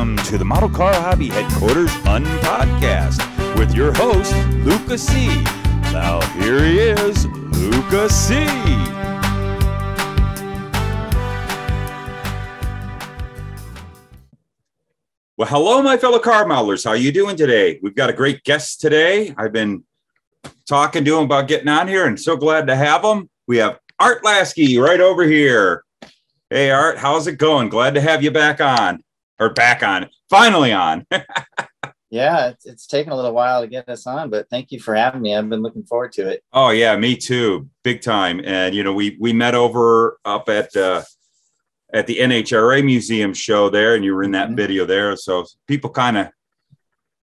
Welcome to the Model Car Hobby Headquarters Unpodcast with your host, Luka Cee. Now, here he is, Luka Cee. Well, hello, my fellow car modelers. How you doing today? We've got a great guest today. I've been talking to him about getting on here and so glad to have him. We have Art Laski right over here. Hey, Art, how's it going? Glad to have you back on or back on, finally on. yeah, it's, it's taken a little while to get us on, but thank you for having me. I've been looking forward to it. Oh yeah, me too, big time. And you know, we we met over up at uh, at the NHRA museum show there, and you were in that mm-hmm. video there. So people kind of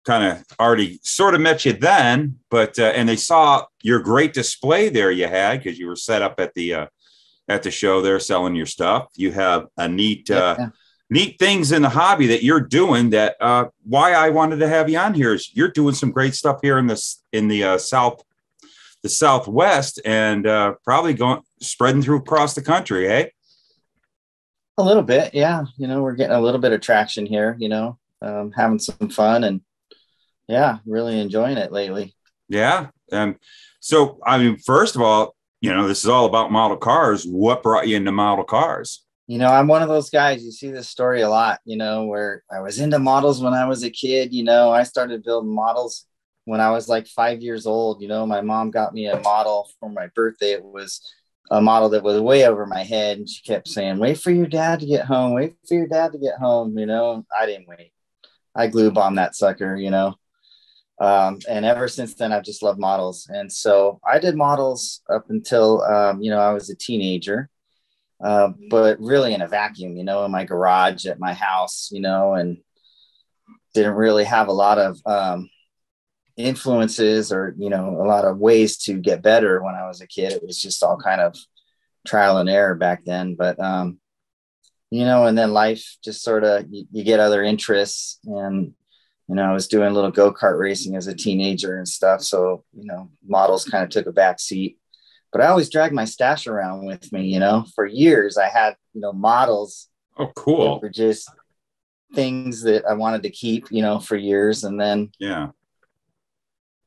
kind of already sort of met you then, but uh, and they saw your great display there you had because you were set up at the uh, at the show there selling your stuff. You have a neat, uh, yeah. Neat things in the hobby that you're doing. That uh, why I wanted to have you on here is you're doing some great stuff here in this in the uh, south, the southwest, and uh, probably going spreading through across the country. Hey, a little bit, yeah. You know, we're getting a little bit of traction here. You know, um, having some fun and yeah, really enjoying it lately. Yeah, and so I mean, first of all, you know, this is all about model cars. What brought you into model cars? You know, I'm one of those guys. You see this story a lot, you know, where I was into models when I was a kid. You know, I started building models when I was like five years old. You know, my mom got me a model for my birthday. It was a model that was way over my head. And she kept saying, wait for your dad to get home. Wait for your dad to get home. You know, I didn't wait. I glue bombed that sucker, you know. Um, and ever since then, I've just loved models. And so I did models up until, um, you know, I was a teenager, uh, but really in a vacuum, you know, in my garage at my house, you know, and didn't really have a lot of um, influences or, you know, a lot of ways to get better when I was a kid. It was just all kind of trial and error back then. But, um, you know, and then life just sort of, you, you get other interests and, you know, I was doing a little go kart racing as a teenager and stuff. So, you know, models kind of took a back seat. But I always dragged my stash around with me, you know, for years. I had, you know, models. Oh, cool. For just things that I wanted to keep, you know, for years. And then, yeah.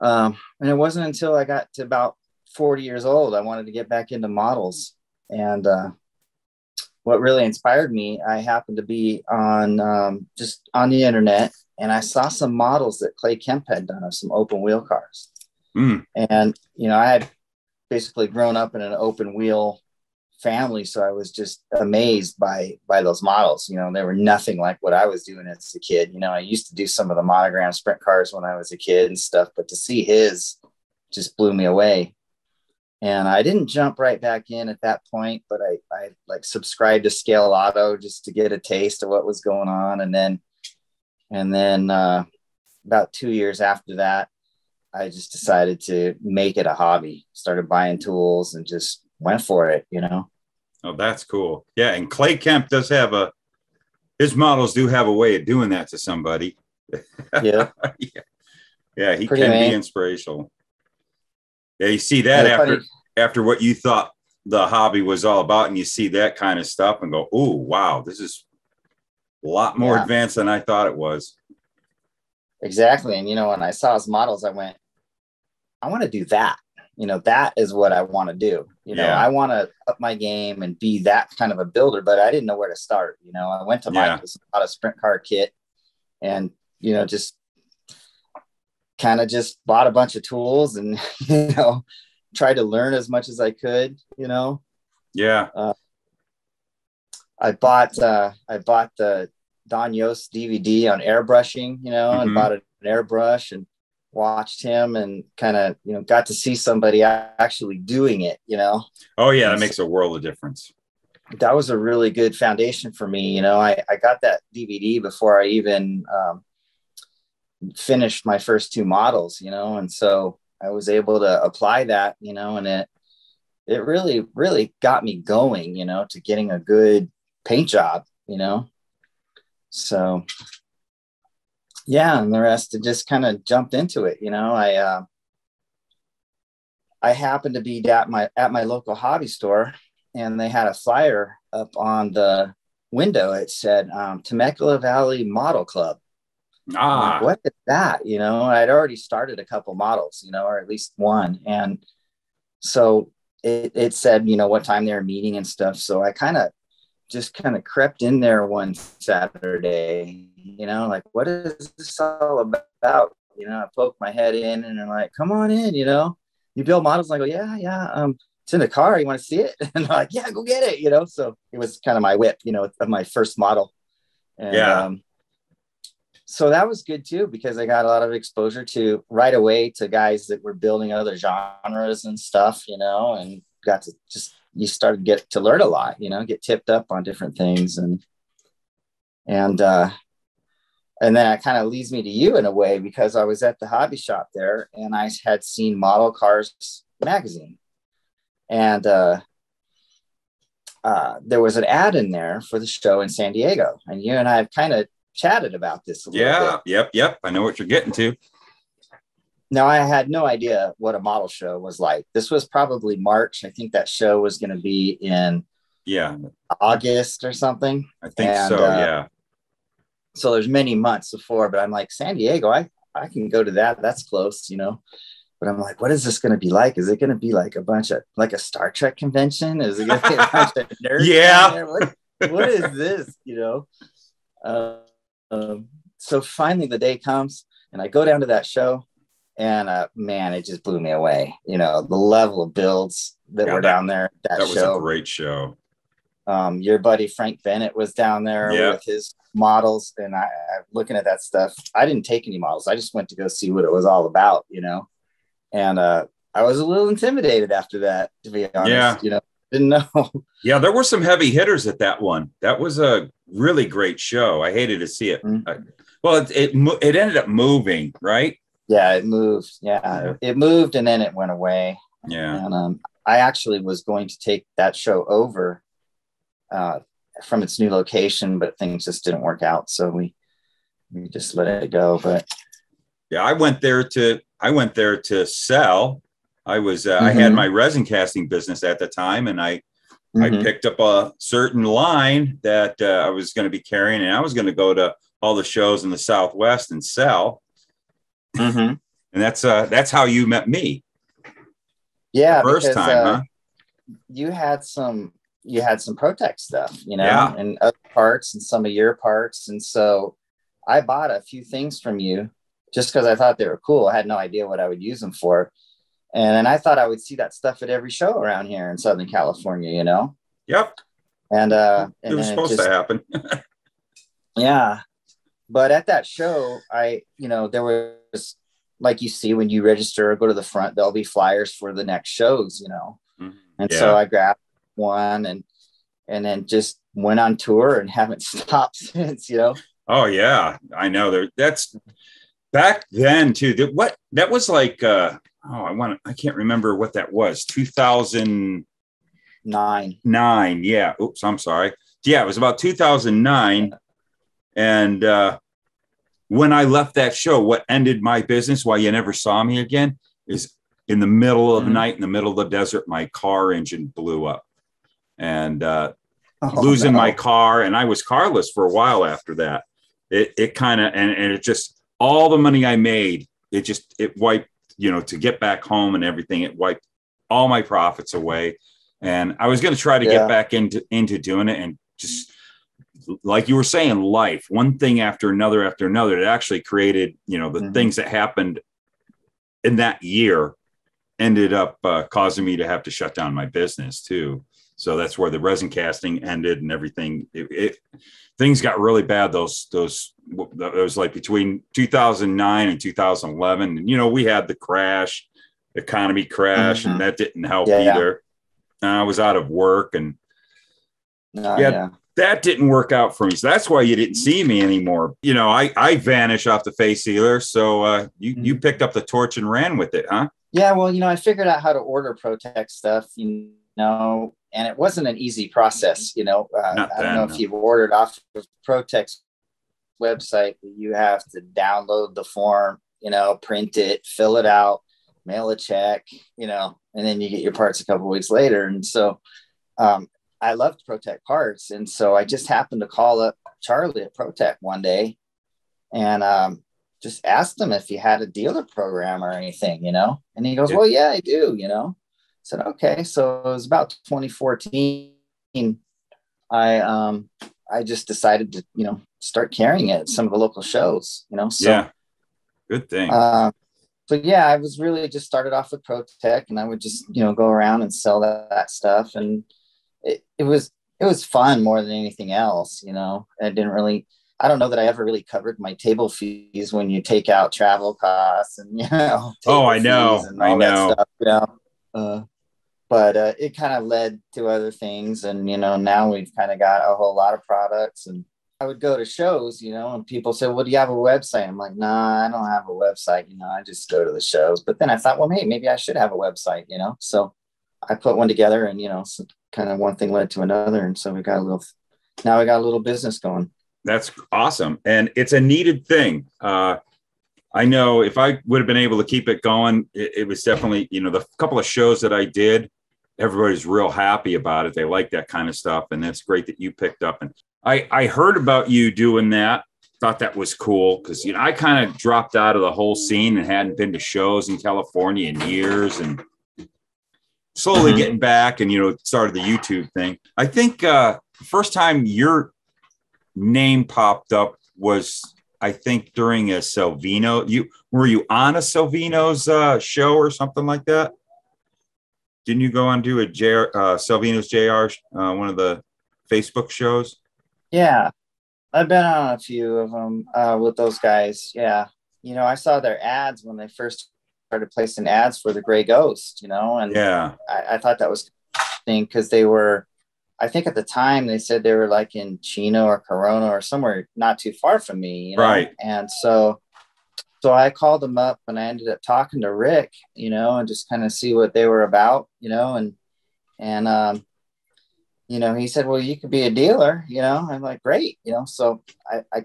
Um, and it wasn't until I got to about 40 years old, I wanted to get back into models. And uh, what really inspired me, I happened to be on um, just on the internet and I saw some models that Clay Kemp had done of some open wheel cars. Mm. And you know, I had basically grown up in an open wheel family, so I was just amazed by by those models. You know, they were nothing like what I was doing as a kid. You know, I used to do some of the monogram sprint cars when I was a kid and stuff, but to see his just blew me away. And I didn't jump right back in at that point, but I, I like subscribed to Scale Auto just to get a taste of what was going on. And then and then uh, about two years after that, I just decided to make it a hobby. Started buying tools and just went for it, you know. Oh, that's cool. Yeah, and Clay Kemp does have a his models do have a way of doing that to somebody. Yeah. yeah. Yeah, he Pretty can be inspirational. Yeah, you see that yeah, after funny. after what you thought the hobby was all about, and you see that kind of stuff and go, oh wow, this is a lot more yeah. advanced than I thought it was. Exactly. And, you know, when I saw his models, I went, I want to do that. You know, that is what I want to do. You know, yeah. I want to up my game and be that kind of a builder, but I didn't know where to start. You know, I went to yeah. Michael's, bought a sprint car kit and, you know, just kind of just bought a bunch of tools and, you know, tried to learn as much as I could, you know. Yeah. Uh, I bought uh, I bought the Don Yost DVD on airbrushing, you know, mm-hmm. and bought an airbrush and watched him and kind of you know got to see somebody actually doing it, you know. Oh yeah, that makes a world of difference. That was a really good foundation for me. You know, I, I got that DVD before I even um, finished my first two models, you know, and so I was able to apply that, you know, and it it really really got me going, you know, to getting a good paint job, you know? So yeah, and the rest it just kind of jumped into it, you know. I uh, I happened to be at my at my local hobby store and they had a flyer up on the window it said um, Temecula Valley Model Club. Ah, like, what is that? You know, I'd already started a couple models, you know, or at least one, and so it, it said, you know, what time they were meeting and stuff. So I kind of just kind of crept in there one Saturday, you know, like, what is this all about? You know, I poke my head in and I'm like, come on in, you know, you build models. And I go, yeah, yeah. Um, it's in the car. You want to see it? And I'm like, yeah, go get it, you know? So it was kind of my whip, you know, of my first model. And, Yeah. Um, so that was good too because I got a lot of exposure to right away to guys that were building other genres and stuff, you know, and got to just you started to get to learn a lot, you know, get tipped up on different things and and uh and then it kind of leads me to you in a way because I was at the hobby shop there and I had seen Model Cars magazine and uh uh, there was an ad in there for the show in San Diego, and you and I have kind of chatted about this a little bit. yeah, yep, yep. I know what you're getting to. Now I had no idea what a model show was like. This was probably March. I think that show was going to be in Yeah, August or something. I think And, so. uh, yeah, So there's many months before, but I'm like San Diego. I I can go to that. That's close, you know. But I'm like, what is this going to be like? Is it going to be like a bunch of like a Star Trek convention? Is it going to be a bunch of nerds? Yeah. What, what is this? You know. Uh, um, so finally, the day comes, and I go down to that show, and uh, man, it just blew me away. You know, the level of builds that Yeah, were that- down there. That, that was a great show. um, your buddy Frank Bennett was down there Yeah. with his models, and I, I looking at that stuff. I didn't take any models. I just went to go see what it was all about, you know. And uh, I was a little intimidated after that, to be honest. Yeah. You know, didn't know. Yeah, there were some heavy hitters at that one. That was a really great show. I hated to see it. Mhm. I- well, it, it it ended up moving, right? yeah, it moved. Yeah, Yeah. it moved, and then it went away. Yeah. And um, I actually was going to take that show over uh, from its new location, but things just didn't work out, so we we just let it go. But Yeah, I went there to I went there to sell. I was uh, I had Mhm. my resin casting business at the time, and I I mhm. picked up a certain line that uh, I was going to be carrying, and I was going to go to all the shows in the Southwest and sell. Mhm. And that's uh that's how you met me yeah first because, time, uh, huh? you had some you had some ProTech stuff you know Yeah. and other parts and some of your parts and so i bought a few things from you just because i thought they were cool i had no idea what i would use them for and then i thought i would see that stuff at every show around here in southern california you know Yep, and uh it and was then supposed just- to happen. yeah but at that show i you know there was like you see when you register or go to the front there'll be flyers for the next shows you know Mhm. and Yeah. so i grabbed one and and then just went on tour and haven't stopped since you know Oh yeah, I know. There, that's back then too. That what that was like. uh Oh, I want. I can't remember what that was. Two thousand nine nine. Yeah. Oops. I'm sorry. Yeah, it was about two thousand nine, and uh when I left that show, what ended my business, why you never saw me again, is in the middle of the Mhm. night in the middle of the desert, my car engine blew up, and uh, Oh, losing no. my car and I was carless for a while after that. It it kind of and, and it just all the money I made, it just it wiped, you know, to get back home and everything, it wiped all my profits away. And I was going to try to Yeah. get back into into doing it and just like you were saying, life, one thing after another after another, it actually created, you know, the Mhm. things that happened in that year ended up uh, causing me to have to shut down my business too. So that's where the resin casting ended and everything. It, it things got really bad. Those those it was like between 2009 and 2011. And you know we had the crash, economy crash, Mhm. and that didn't help Yeah, yeah. either. And I was out of work, and No, Yeah. yeah. that didn't work out for me. So that's why you didn't see me anymore. You know, I I vanish off the face sealer. So uh, you you picked up the torch and ran with it, huh? Yeah, well, you know, I figured out how to order ProTech stuff, you know, and it wasn't an easy process. You know, uh, I don't know no. if you've ordered off of ProTech's website, you have to download the form, you know, print it, fill it out, mail a check, you know, and then you get your parts a couple weeks later. And so um, I loved ProTech parts. And so I just happened to call up Charlie at ProTech one day and um, just asked him if he had a dealer program or anything, you know? And he goes, yeah. Well, yeah, I do, you know? I said, okay. So it was about 2014. I um I just decided to, you know, start carrying it at some of the local shows, you know. So yeah, good thing. Uh, so yeah, I was really just started off with Pro Tech, and I would just, you know, go around and sell that, that stuff. And it, it was it was fun more than anything else, you know. I didn't really I don't know that I ever really covered my table fees when you take out travel costs and you know. Oh, I know. I know. Stuff, you know? Uh, but uh, it kind of led to other things, and you know now we've kind of got a whole lot of products. And I would go to shows, you know, and people say, "Well, do you have a website?" I'm like, "Nah, I don't have a website. You know, I just go to the shows." But then I thought, well, hey, maybe I should have a website, you know. So I put one together, and you know, kind of one thing led to another, and so we got a little. Now we got a little business going that's awesome and it's a needed thing uh, i know if i would have been able to keep it going it, it, was definitely you know the couple of shows that i did everybody's real happy about it they like that kind of stuff and that's great that you picked up and i i heard about you doing that thought that was cool because you know i kind of dropped out of the whole scene and hadn't been to shows in california in years and slowly mm-hmm. getting back and you know started the youtube thing i think uh first time you're name popped up was I think during a Salvino. You were you on a Salvino's uh, show or something like that? Didn't you go on to a JR, uh, Salvino's JR, uh, one of the Facebook shows? Yeah, I've been on a few of them uh, with those guys. Yeah, you know, I saw their ads when they first started placing ads for the Gray Ghost. You know, and yeah, I, I thought that was interesting because they were I think at the time they said they were like in Chino or Corona or somewhere not too far from me. You know? Right. And so, so I called them up and I ended up talking to Rick, you know, and just kind of see what they were about, you know, and, and, um, you know, he said, well, you could be a dealer, you know, I'm like, great, you know, so I, I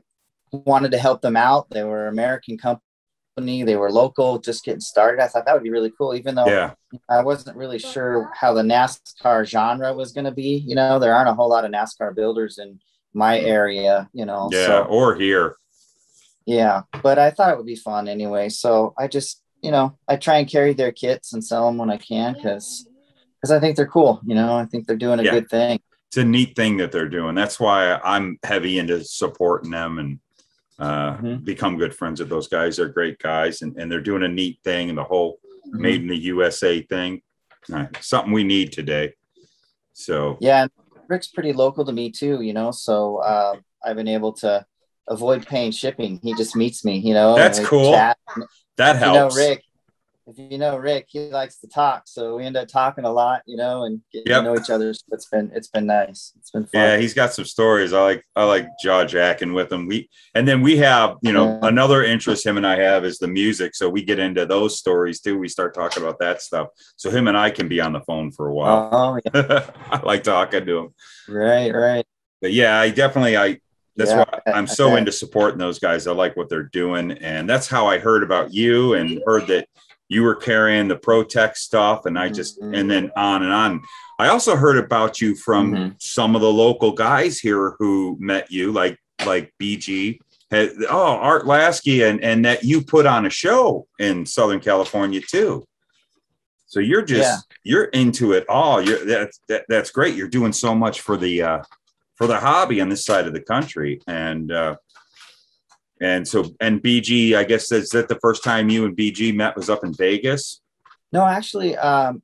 wanted to help them out. They were American company. They were local, just getting started. I thought that would be really cool, even though yeah. I wasn't really sure how the NASCAR genre was going to be. You know, there aren't a whole lot of NASCAR builders in my area, you know. Yeah, so, or here. Yeah, but I thought it would be fun anyway. So I just, you know, I try and carry their kits and sell them when I can because because I think they're cool. You know, I think they're doing a yeah. good thing. It's a neat thing that they're doing. That's why I'm heavy into supporting them and uh, mm-hmm. become good friends with those guys. They're great guys, and, and they're doing a neat thing and the whole mm-hmm. made in the USA thing. Uh, something we need today. So yeah, Rick's pretty local to me too. You know, so uh, I've been able to avoid paying shipping. He just meets me. You know, that's cool. Chat. That helps. You know, Rick, if you know Rick, he likes to talk, so we end up talking a lot, you know, and getting yep. to know each other. So it's been it's been nice. It's been fun. Yeah, he's got some stories. I like I like jaw jacking with him. We and then we have you know yeah. another interest him and I have is the music, so we get into those stories too. We start talking about that stuff, so him and I can be on the phone for a while. Oh, yeah. I like talking to him. Right, right. But yeah, I definitely I that's yeah, why I'm so into supporting those guys. I like what they're doing, and that's how I heard about you and heard that you were carrying the ProTech stuff, and I just mm-hmm. and then on and on. I also heard about you from mm-hmm. some of the local guys here who met you, like like BG. Had, oh, Art Laski, and and that you put on a show in Southern California too. So you're just yeah. you're into it all. You're that's that, that's great. You're doing so much for the uh, for the hobby on this side of the country, and uh, and so, and BG, I guess is that the first time you and BG met was up in Vegas? No, actually, um,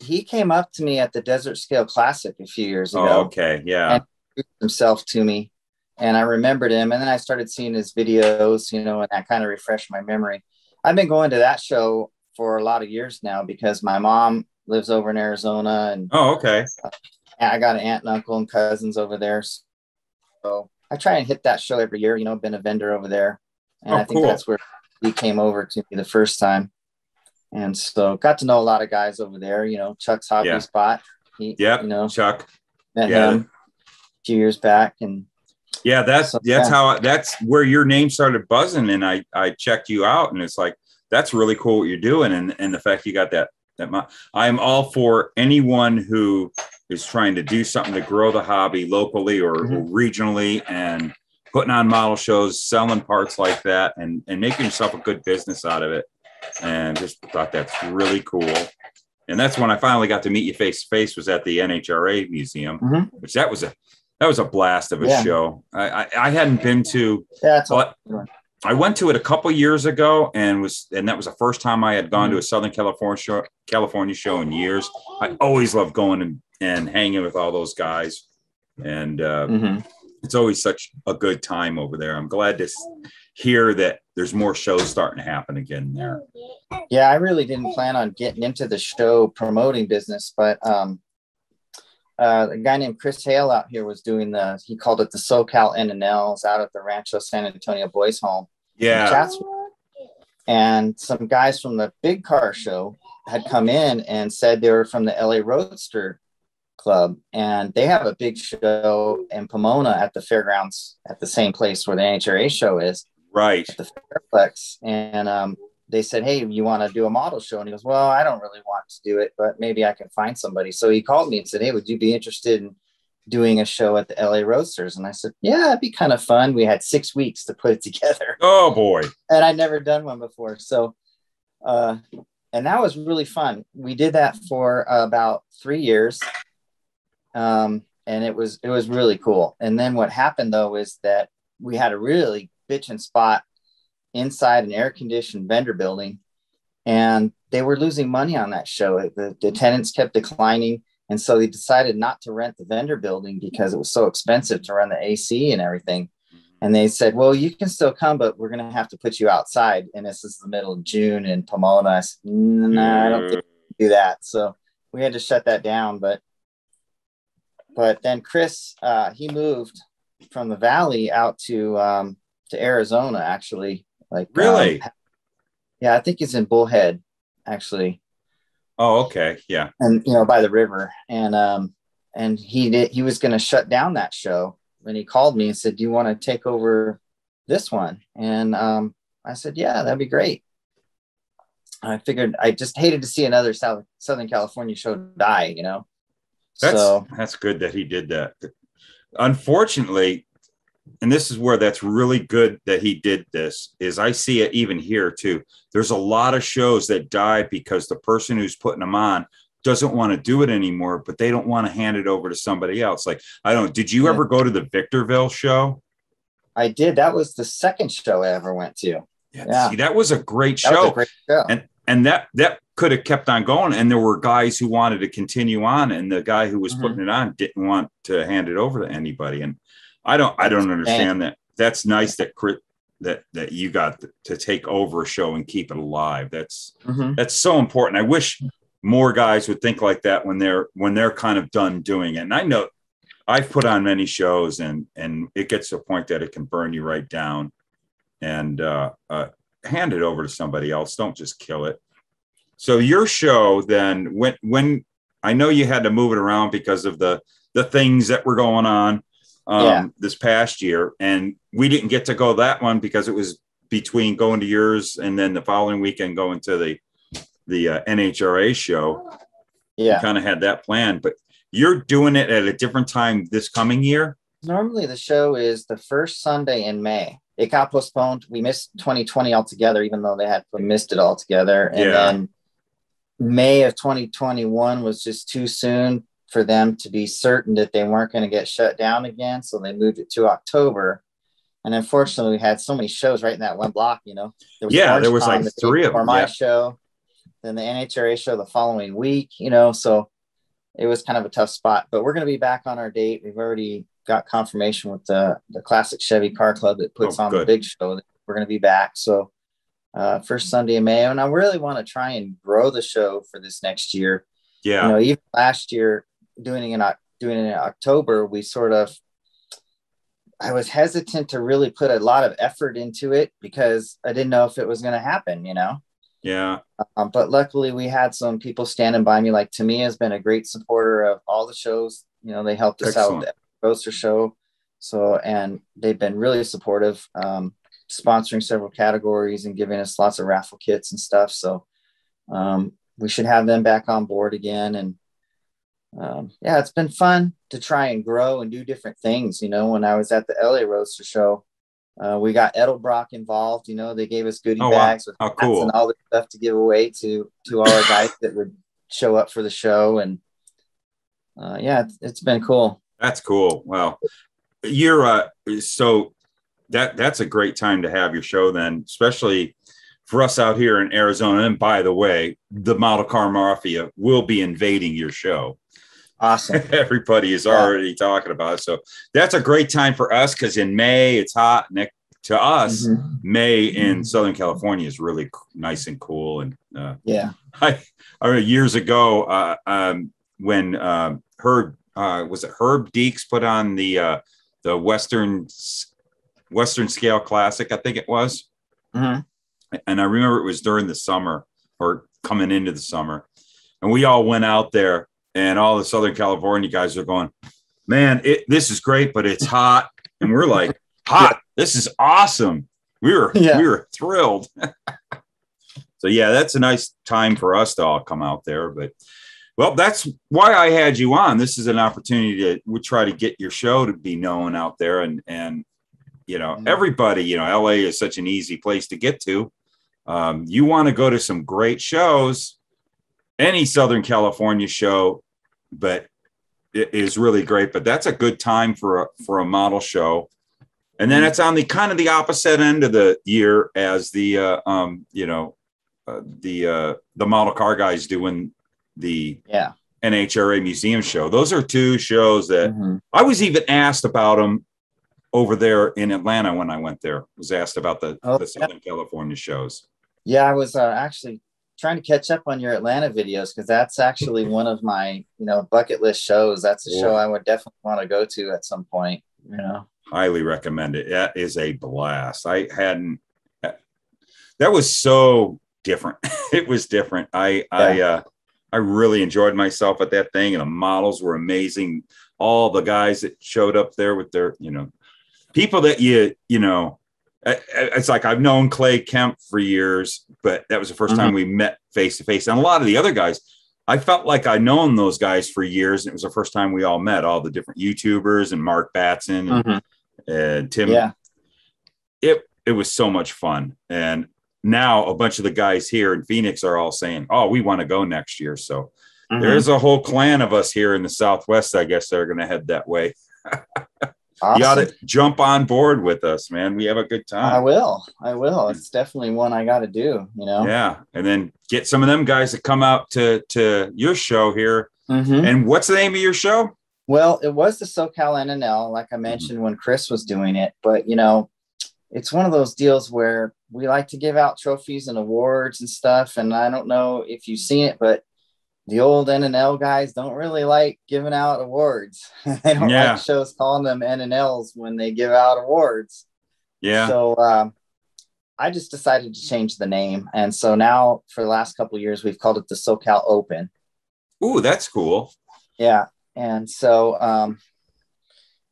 he came up to me at the Desert Scale Classic a few years ago. Oh, okay, yeah. himself to me, and I remembered him, and then I started seeing his videos, you know, and that kind of refreshed my memory. I've been going to that show for a lot of years now because my mom lives over in Arizona, and oh, okay. I got an aunt and uncle and cousins over there, so I try and hit that show every year. You know, been a vendor over there, and oh, I think cool. that's where he came over to me the first time, and so got to know a lot of guys over there. You know, Chuck's hobby yeah. spot. He, yeah, you know, Chuck met yeah. him a few years back, and yeah, that's so, that's yeah. how that's where your name started buzzing, and I I checked you out, and it's like that's really cool what you're doing, and and the fact you got that that I'm all for anyone who is trying to do something to grow the hobby locally or, Mhm. or regionally and putting on model shows, selling parts like that, and and making yourself a good business out of it. And just thought that's really cool. And that's when I finally got to meet you face to face. Was at the NHRA museum, Mhm. which that was a that was a blast of a Yeah. show. I, I I hadn't been to Yeah, but I went to it a couple years ago and was and that was the first time I had gone to a Southern California show, California show in years. I always love going and, and hanging with all those guys. And uh, Mhm. it's always such a good time over there. I'm glad to hear that there's more shows starting to happen again there. Yeah, I really didn't plan on getting into the show promoting business, but um, uh, a guy named Chris Hale out here was doing the. He called it the SoCal NNLs out at the Rancho San Antonio Boys Home. Yeah. And some guys from the big car show had come in and said they were from the LA Roadster Club, and they have a big show in Pomona at the fairgrounds at the same place where the NHRA show is Right. At the Fairplex, and um, they said, "Hey, you want to do a model show?" And he goes, "Well, I don't really want to do it, but maybe I can find somebody." So he called me and said, "Hey, would you be interested in doing a show at the LA Roadsters?" And I said, "Yeah, it'd be kind of fun." We had six weeks to put it together, Oh boy. and I'd never done one before, so uh, and that was really fun. We did that for about three years, um, and it was it was really cool. And then what happened though is that we had a really bitchin' spot inside an air conditioned vendor building, and they were losing money on that show. The, the tenants kept declining, and so they decided not to rent the vendor building because it was so expensive to run the AC and everything. And they said, "Well, you can still come, but we're going to have to put you outside." And this is the middle of June in Pomona. I said, "Nah, I don't think we can do that." So we had to shut that down. But but then Chris, uh, he moved from the valley out to um, to Arizona, actually. Like um, Really? yeah, I think he's in Bullhead, actually Oh, okay. Yeah. and you know by the river and um and he did he was going to shut down that show and he called me and said do you want to take over this one and um i said yeah that'd be great i figured i just hated to see another south southern california show die you know That's so that's good that he did that. Unfortunately, and this is where that's really good that he did this is I see it even here too. There's a lot of shows that die because the person who's putting them on doesn't want to do it anymore, but they don't want to hand it over to somebody else. Like I don't. Did you ever go to the Victorville show? i did that was the second show i ever went to Yeah. See, that was a great that was show. a great show and and that that could have kept on going and there were guys who wanted to continue on and the guy who was Mhm. putting it on didn't want to hand it over to anybody. And i don't i don't understand that. That's nice that that that you got to take over a show and keep it alive. That's Mhm. that's so important. I wish more guys would think like that when they're when they're kind of done doing it. And i know i've put on many shows and and it gets to a point that it can burn you right down and uh, uh hand it over to somebody else. Don't just kill it so your show then when when i know you had to move it around because of the the things that were going on um Yeah. this past year and we didn't get to go that one because it was between going to yours and then the following weekend going to the the uh, nhra show yeah kind of had that plan but you're doing it at a different time this coming year Normally, the show is the first Sunday in May. It got postponed. We missed 2020 altogether, even though they had missed it altogether. And Yeah. then May of 2021 was just too soon for them to be certain that they weren't going to get shut down again. So they moved it to October. And unfortunately, we had so many shows right in that one block. You know, there Yeah, there was like the three of them, My yeah. show, then the NHRA show the following week. You know, so it was kind of a tough spot. But we're going to be back on our date. We've already got confirmation with the the classic Chevy Car Club that puts Oh, on good. the big show. We're going to be back. So uh, first Sunday in May, and I really want to try and grow the show for this next year. yeah You know, even last year doing it in doing it in October, we sort of I was hesitant to really put a lot of effort into it because I didn't know if it was going to happen. You know. yeah Um, but luckily, we had some people standing by me. Like Tamiya has been a great supporter of all the shows. You know, they helped us out with the Roadster show. So, and they've been really supportive, um, sponsoring several categories and giving us lots of raffle kits and stuff. So, um, we should have them back on board again. And um, yeah, it's been fun to try and grow and do different things. You know, when I was at the LA Roadster Show, uh, we got Edelbrock involved. You know, they gave us goodie Oh, wow. bags with How hats cool. and all the stuff to give away to to all our guys that would show up for the show. And uh, yeah, it's, it's been cool. That's cool. Well, you're uh so that that's a great time to have your show then, especially for us out here in Arizona. And by the way, the model car mafia will be invading your show. Awesome. Everybody is Yeah. already talking about it. So that's a great time for us because in May it's hot. Nick to us, Mhm. May in Southern California is really nice and cool. And uh, Yeah. I, I remember years ago uh, um, when um, Herb uh, was it Herb Deeks put on the uh, the Western Western Scale Classic, I think it was, Mhm. and I remember it was during the summer or coming into the summer, and we all went out there, and all the Southern California guys are going, "Man, it, this is great, but it's hot," and we're like, "Hot! This is awesome!" We were Yeah. we were thrilled. So yeah, that's a nice time for us to all come out there. But well, that's why I had you on. This is an opportunity to we try to get your show to be known out there, and and you know Mhm. everybody. You know, LA is such an easy place to get to. Um, you want to go to some great shows, any Southern California show, but it is really great. But that's a good time for a for a model show. And then Mhm. it's on the kind of the opposite end of the year as the uh, um, you know uh, the uh, the model car guys doing the Yeah. NHRA museum show. Those are two shows that Mhm. I was even asked about them over there in Atlanta when I went there. Was asked about the, Oh, the yeah. Southern California shows. Yeah, I was uh, actually trying to catch up on your Atlanta videos because that's actually one of my, you know, bucket list shows. That's a Cool. show I would definitely want to go to at some point. You know. Highly recommend it. That is a blast. I hadn't. That was so different. it was different. I I uh, I really enjoyed myself at that thing, and the models were amazing. All the guys that showed up there with their, you know, people that you, you know, it's like I've known Clay Kemp for years, but that was the 1st time we met face to face. And a lot of the other guys, I felt like I'd known those guys for years. And it was the first time we all met all the different YouTubers and Mark Batson and, Mhm. and Tim. Yeah. It it was so much fun. And now a bunch of the guys here in Phoenix are all saying, "Oh, we want to go next year." So Mhm. there's a whole clan of us here in the Southwest, I guess, they're going to head that way. You ought to jump on board with us, man. We have a good time. I will. I will. It's definitely one I got to do. You know. Yeah, and then get some of them guys to come out to to your show here. Mhm. And what's the name of your show? Well, it was the SoCal NNL, like I mentioned when Chris was doing it. But you know, it's one of those deals where we like to give out trophies and awards and stuff. And I don't know if you've seen it, but the old NNL guys don't really like giving out awards. they don't Yeah. like shows calling them NNLs when they give out awards. Yeah, So um, I just decided to change the name, and so now for the last couple of years, we've called it the SoCal Open. ooh, that's cool. Yeah. And so, um,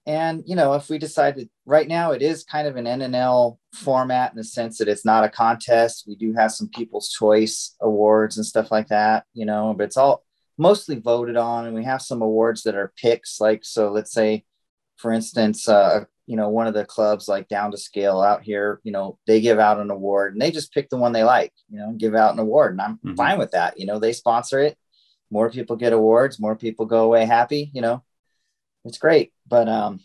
and you know, if we decided right now, it is kind of an NNL format in the sense that it's not a contest. We do have some People's Choice awards and stuff like that, you know, but it's all mostly voted on. And we have some awards that are picks. Like, so let's say, for instance, uh, you know, one of the clubs like Down to Scale out here, you know, they give out an award and they just pick the one they like, you know, give out an award. And I'm Mhm. fine with that. You know, they sponsor it more people get awards more people go away happy you know it's great but um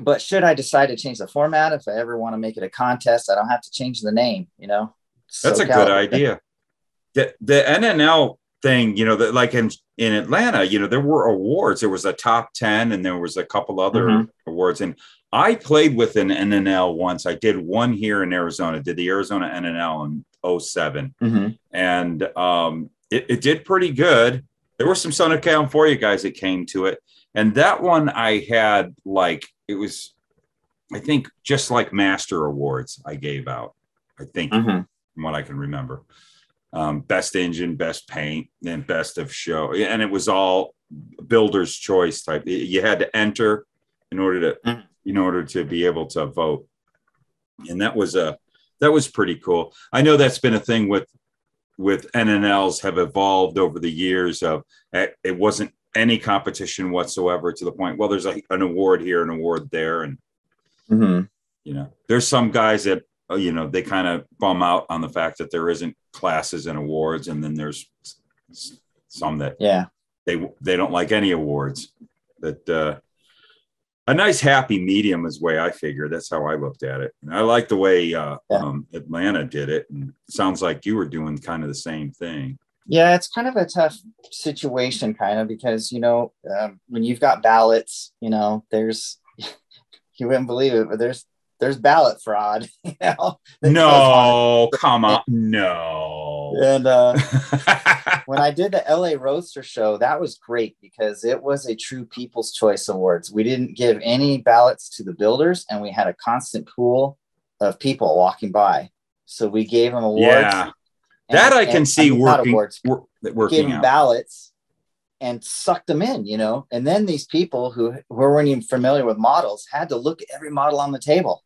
but should i decide to change the format if i ever want to make it a contest i don't have to change the name you know That's a good idea. The the NNL thing, you know, that like in in Atlanta, you know, there were awards. There was a top ten, and there was a couple other Mhm. awards. And I played with an NNL once. I did one here in Arizona. Did the Arizona NNL in 07. Mhm. and um, it, it did pretty good. There were some Southern California guys that came to it, and that one I had like it was, I think, just like Master Awards I gave out. I think Mhm. from what I can remember, um, best engine, best paint, and best of show, and it was all builder's choice type. You had to enter in order to Mhm. in order to be able to vote, and that was a that was pretty cool. I know that's been a thing with with NNLs have evolved over the years of eh, it wasn't any competition whatsoever to the point. Well, there's a, an award here, an award there, and Mhm. you know, there's some guys that uh, you know they kind of bum out on the fact that there isn't classes and awards, and then there's some that Yeah. they they don't like any awards. That uh, a nice happy medium is the way I figure. That's how I looked at it. And I like the way uh, Yeah. um, Atlanta did it. And it sounds like you were doing kind of the same thing. Yeah, it's kind of a tough situation, kind of, because, you know, um, when you've got ballots, you know, there's, you wouldn't believe it, but there's, there's ballot fraud, you know? that goes on. No, come on, no. And uh, when I did the LA Roadster show, that was great because it was a true People's Choice Awards. We didn't give any ballots to the builders, and we had a constant pool of people walking by. So we gave them awards. yeah, that I can see working awards, wor- working out. ballots and sucked them in, you know. And then these people who, who weren't even familiar with models had to look at every model on the table.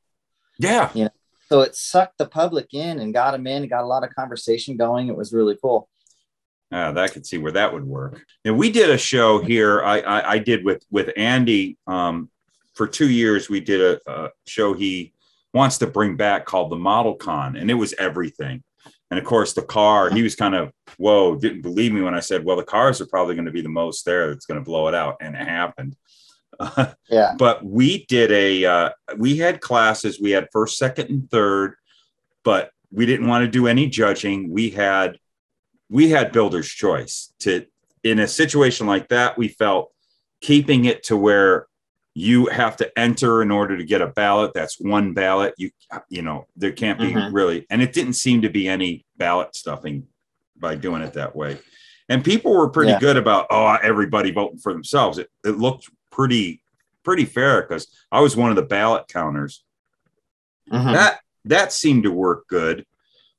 Yeah, You know, So it sucked the public in and got them in and got a lot of conversation going. It was really cool. Uh, that could see where that would work. And we did a show here. I I, I did with with Andy um, for two years. We did a, a show he wants to bring back called the Model Con, and it was everything. And of course, the car. He was kind of whoa, didn't believe me when I said, well, the cars are probably going to be the most there. That's going to blow it out, and it happened. Yeah. but we did a uh, we had classes. We had first, second, and third, but we didn't want to do any judging. We had we had builder's choice to in a situation like that we felt keeping it to where you have to enter in order to get a ballot that's one ballot you you know there can't be Mhm. really and it didn't seem to be any ballot stuffing by doing it that way and people were pretty Yeah. good about oh everybody voting for themselves it, it looked pretty pretty fair because i was one of the ballot counters Mhm. that that seemed to work good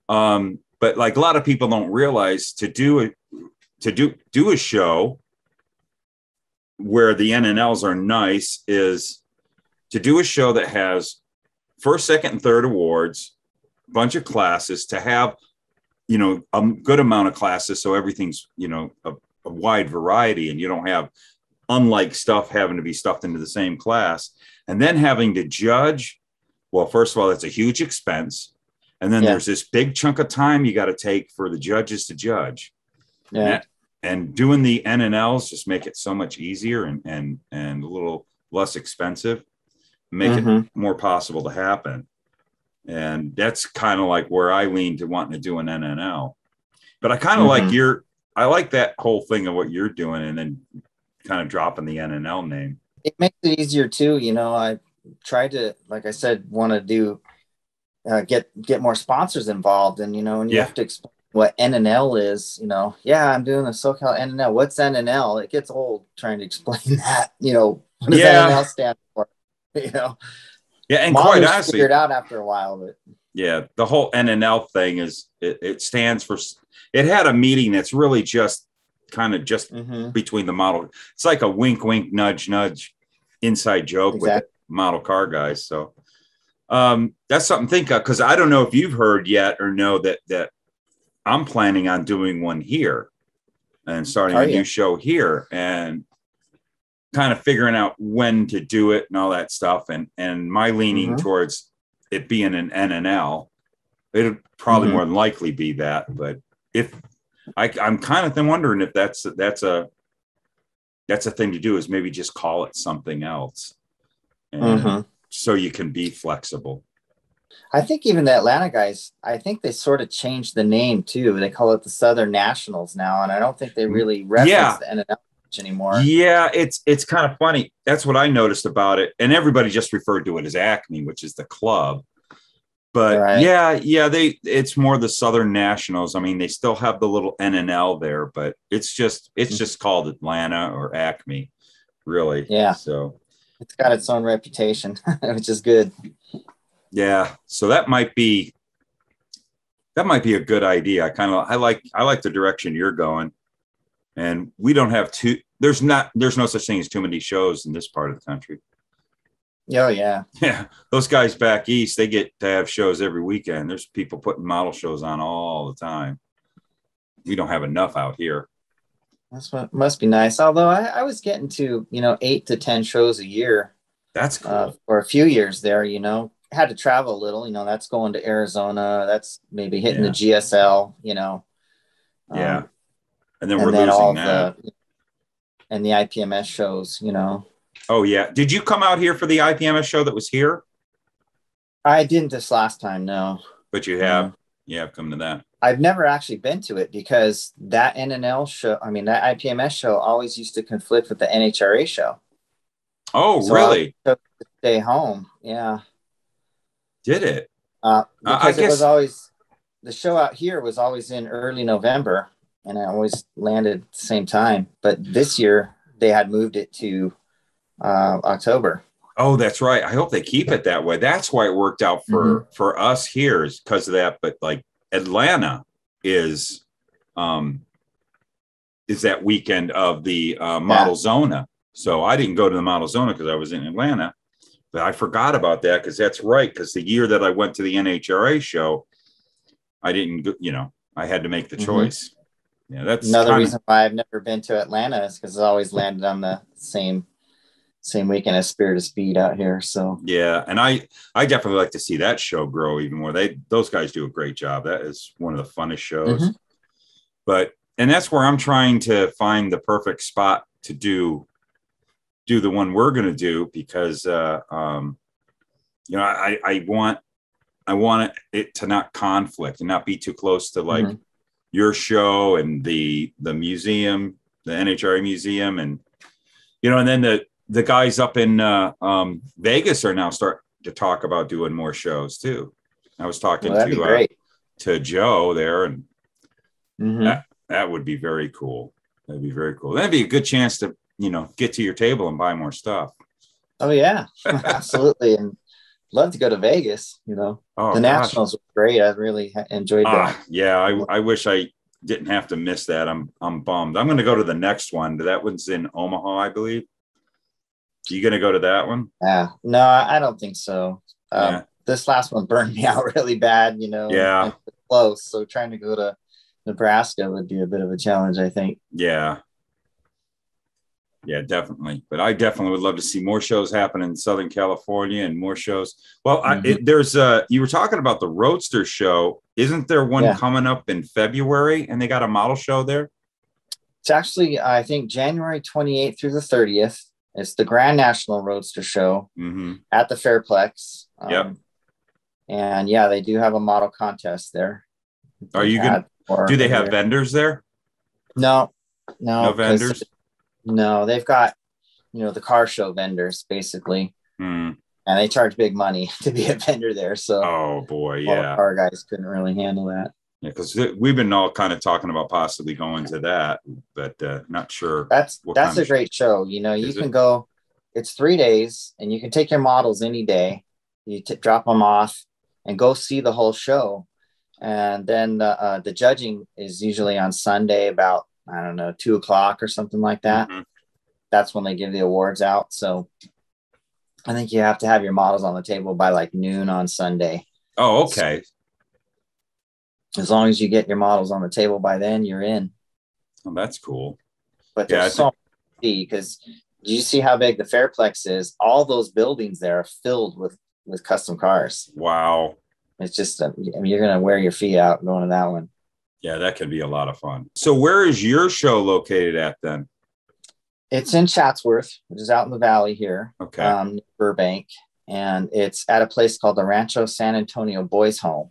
um but like a lot of people don't realize to do a to do do a show where the nnls are nice is to do a show that has first second and third awards a bunch of classes to have you know a good amount of classes so everything's you know a, a wide variety and you don't have unlike stuff having to be stuffed into the same class and then having to judge well first of all that's a huge expense and then Yeah. there's this big chunk of time you got to take for the judges to judge Yeah. And doing the nnls just make it so much easier and and and a little less expensive make it Mhm. more possible to happen and that's kind of like where i lean to wanting to do an nnl but i kind of like Mhm. your i like that whole thing of what you're doing and then kind of dropping the nnl name It makes it easier too. You know, I tried to, like I said, want to do uh, get get more sponsors involved, and you know, and you Yeah. have to explain what NNL is. You know, yeah, I'm doing the SoCal NNL. What's NNL? It gets old trying to explain that. You know, what does Yeah. NNL stand for? You know, yeah and quite honestly figured out after a while, but yeah the whole nnl thing is it, it stands for it had a meeting that's really just kind of just Mhm. between the model it's like a wink wink nudge nudge inside joke with Exactly. the model car guys so um that's something to think of because i don't know if you've heard yet or know that that i'm planning on doing one here and starting Are a you? new show here and kind of figuring out when to do it and all that stuff and and my leaning Mhm. towards it being an nnl it'd probably Mhm. more than likely be that but if I, i'm kind of wondering if that's that's a that's a thing to do is maybe just call it something else and Mhm. so you can be flexible I think even the Atlanta guys, I think they sort of changed the name too. They call it the Southern Nationals now, and I don't think they really reference Yeah. the NNL much anymore. yeah it's it's kind of funny that's what i noticed about it and everybody just referred to it as acme which is the club but Right. yeah yeah they it's more the southern nationals i mean they still have the little nnl there but it's just it's Mhm. just called atlanta or acme really Yeah. so It's got its own reputation, which is good. Yeah so that might be that might be a good idea. I kind of i like i like the direction you're going. And we don't have too there's not there's no such thing as too many shows in this part of the country. Oh yeah, yeah those guys back east they get to have shows every weekend. There's people putting model shows on all the time. We don't have enough out here. That's what must be nice. Although I, I was getting to, you know, eight to 10 shows a year. That's cool. Uh, for a few years there, you know, had to travel a little, you know, that's going to Arizona. That's maybe hitting Yeah. the GSL, you know. yeah. Um, and then and we're then losing that. the, and the IPMS shows, you know. Oh yeah. Did you come out here for the IPMS show that was here? I didn't this last time, no. But you have, yeah, I've come to that. I've never actually been to it because that NNL show, I mean, that IPMS show always used to conflict with the NHRA show. Oh, So really? Stay home. Yeah. Did it? Uh, I- I because it guess- was always, the show out here was always in early November and I always landed at the same time. But this year they had moved it to uh, October. Oh, that's right. I hope they keep it that way. That's why it worked out for Mm-hmm. for us here is because of that. But like Atlanta is um is that weekend of the uh, Model Zona. So I didn't go to the Model Zona because I was in Atlanta. But I forgot about that because that's right. Because the year that I went to the NHRA show, I didn't. You know, I had to make the Mhm. choice. Yeah, that's Another kinda- reason why I've never been to Atlanta is because it's always landed on the same same weekend as Spirit of Speed out here. So Yeah, and I I definitely like to see that show grow even more. They those guys do a great job. That is one of the funnest shows. Mhm. But and that's where I'm trying to find the perfect spot to do do the one we're going to do because uh um you know I I want I want it to not conflict and not be too close to like Mhm. your show and the the museum, the NHRA museum and you know and then the the guys up in uh, um, Vegas are now starting to talk about doing more shows too. I was talking well, to uh, to Joe there, and Mhm. that that would be very cool. That'd be very cool. That'd be a good chance to you know get to your table and buy more stuff. Oh yeah, absolutely, and love to go to Vegas. You know, Oh, the gosh. Nationals were great. I really enjoyed that. Ah, yeah, I, I wish I didn't have to miss that. I'm I'm bummed. I'm going to go to the next one. That one's in Omaha, I believe. You going to go to that one? Yeah, no, I I don't think so. Um, Yeah. This last one burned me out really bad. You know, Yeah. close. So trying to go to Nebraska would be a bit of a challenge. I think. Yeah. Yeah, definitely. But I definitely would love to see more shows happen in Southern California and more shows. Well, I, Mhm. it, there's uh you were talking about the Roadster show. Isn't there one Yeah. coming up in February and they got a model show there? It's actually I think January 28th through the 30th. It's the Grand National Roadster Show hmm at the Fairplex. Um, Yep. And yeah, they do have a model contest there. Are you They've gonna- Do they have vendors there? No, no, No vendors? No, they've got you know the car show vendors basically, Hmm. and they charge big money to be a vendor there. So Oh boy, yeah. car guys couldn't really handle that. Yeah, because we've been all kind of talking about possibly going to that, but uh, not sure. That's that's a great show. You know, you can it? go. It's three days, and you can take your models any day. You t- drop them off and go see the whole show, and then the uh, the judging is usually on Sunday about I don't know two o'clock or something like that. Mhm. That's when they give the awards out. So I think you have to have your models on the table by like noon on Sunday. Oh, okay. As long as you get your models on the table by then, you're in. Well, that's cool. but Yeah, so to because do you see how big the Fairplex is? All those buildings there are filled with with custom cars. Wow. It's just, uh, I mean, you're gonna wear your feet out going to that one. Yeah, that could be a lot of fun. So, where is your show located at then? It's in Chatsworth, which is out in the valley here, Okay. um, Burbank, and it's at a place called the Rancho San Antonio Boys Home.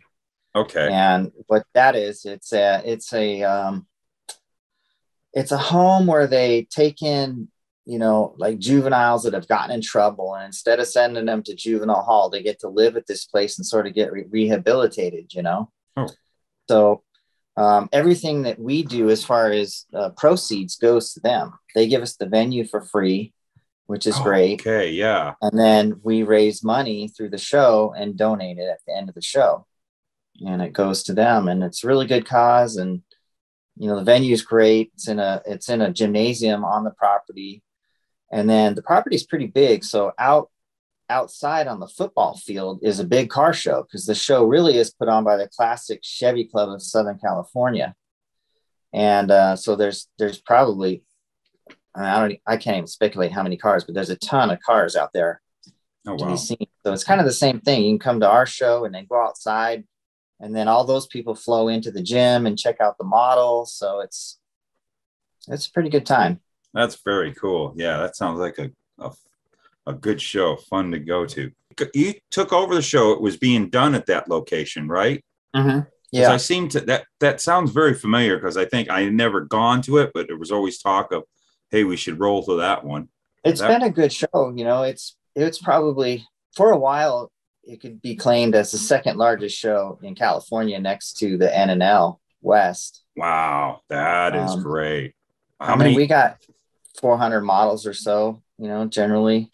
okay. And what that is, it's a, it's a, um, it's a home where they take in, you know, like juveniles that have gotten in trouble, and instead of sending them to juvenile hall, they get to live at this place and sort of get re- rehabilitated. You know, Oh. so um, everything that we do as far as uh, proceeds goes to them. They give us the venue for free, which is Oh, great, Okay. Yeah. and then we raise money through the show and donate it at the end of the show and it goes to them and it's a really good cause and you know the venue is great it's in a it's in a gymnasium on the property and then the property is pretty big so out outside on the football field is a big car show because the show really is put on by the classic chevy club of southern california and uh, so there's there's probably I don't I can't even speculate how many cars, but there's a ton of cars out there Oh to wow. be seen. So it's kind of the same thing. You can come to our show and then go outside, and then all those people flow into the gym and check out the model. So it's it's a pretty good time. That's very cool. Yeah, that sounds like a, a a good show, fun to go to. You took over the show. It was being done at that location, right? Mm-hmm. Yeah. I seem to that that sounds very familiar because I think I had never gone to it, but there was always talk of, hey, we should roll to that one. It's That- been a good show. You know, it's it's probably for a while it could be claimed as the second largest show in California next to the NNL West. Wow, that is Um, great. How I mean, many? we got 400 models or so, you know, generally.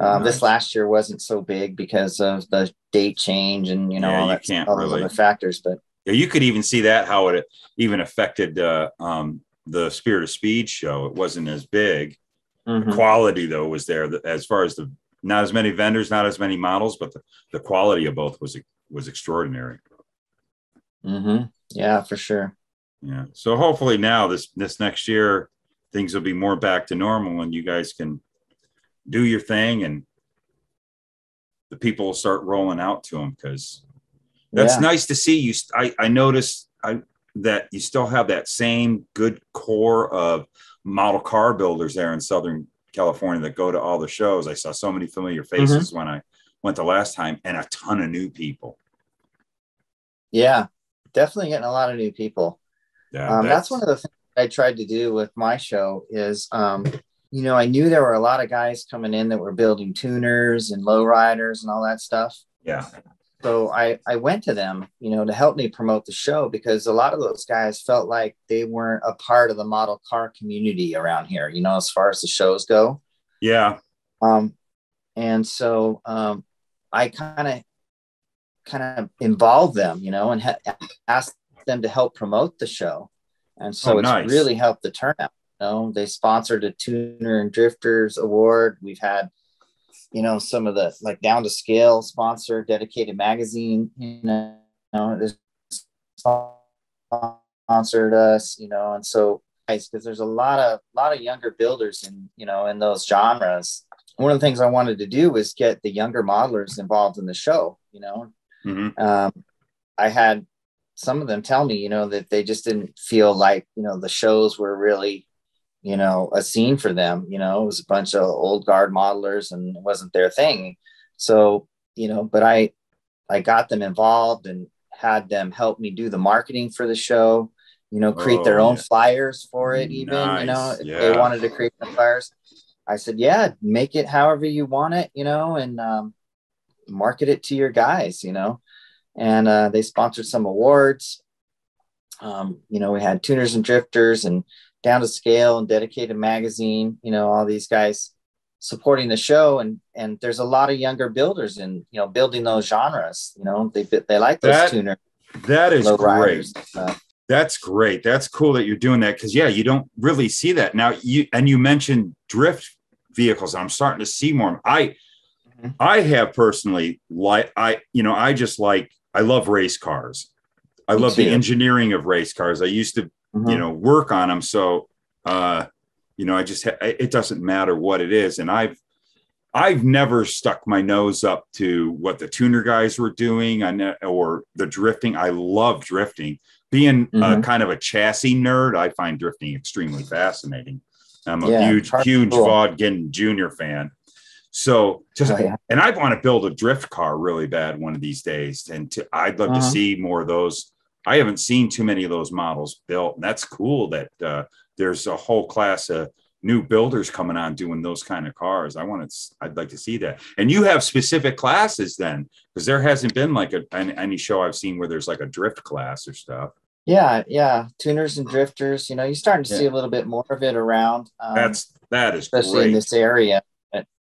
Um, Nice. This last year wasn't so big because of the date change and, you know, Yeah, all, you that, can't all those really- other factors. But Yeah, you could even see that how it even affected uh, um, the Spirit of Speed show. It wasn't as big. mhm. Quality though was there as far as the not as many vendors, not as many models, but the, the quality of both was was extraordinary. Mhm. yeah, for sure. Yeah. So hopefully now this this next year things will be more back to normal and you guys can do your thing and the people will start rolling out to them because that's Yeah. nice to see you. I, I noticed I, that you still have that same good core of model car builders there in Southern California that go to all the shows. I saw so many familiar faces when I went the last time and a ton of new people. Yeah, definitely getting a lot of new people. Yeah. um, that's, one of the things I tried to do with my show is, um, you know, I knew there were a lot of guys coming in that were building tuners and lowriders and all that stuff. yeah. So I, I went to them, you know, to help me promote the show because a lot of those guys felt like they weren't a part of the model car community around here, you know, as far as the shows go. Yeah. Um, and so um, I kind of kind of involved them, you know, and ha- asked them to help promote the show. And so Oh, it's nice. really helped the turnout. Know, they sponsored a tuner and drifters award. We've had, you know, some of the like down to scale sponsor dedicated magazine, you know, it sponsored us, you know, and so because there's a lot of lot of younger builders in you know in those genres one of the things i wanted to do was get the younger modelers involved in the show you know Mhm. um, i had some of them tell me you know that they just didn't feel like you know the shows were really you know a scene for them you know it was a bunch of old guard modelers and it wasn't their thing. So you know but i i got them involved and had them help me do the marketing for the show you know create their Oh, own yeah. flyers for it even you know if yeah. they wanted to create the flyers. I said yeah make it however you want it you know and um, market it to your guys you know. And uh, they sponsored some awards. Um, you know we had tuners and drifters and down to scale and dedicated magazine you know all these guys supporting the show and and there's a lot of younger builders in you know building those genres you know they they like those That tuner That is great. and stuff. That's great. That's cool that you're doing that because yeah, you don't really see that now. You and you mentioned drift vehicles. I'm starting to see more. I Mhm. I have personally like I you know I just like I love race cars. I Me love the engineering of race cars. I used to Mhm. you know work on them so uh you know i just ha- it doesn't matter what it is and i've i've never stuck my nose up to what the tuner guys were doing ne- or the drifting i love drifting being uh, Mhm. kind of a chassis nerd i find drifting extremely fascinating i'm a Yeah, huge huge cool. Vaughn Gittin junior fan so just Oh, yeah. and I want to build a drift car really bad one of these days. And to, I'd love to Uh-huh. see more of those. I haven't seen too many of those models built. And that's cool that uh, there's a whole class of new builders coming on doing those kind of cars. I want to, I'd like to see that. And you have specific classes then, because there hasn't been like a, any, show I've seen where there's like a drift class or stuff. Yeah, yeah, tuners and drifters. You know, you're starting to see a little bit more of it around. Um, That's, that is especially in this area.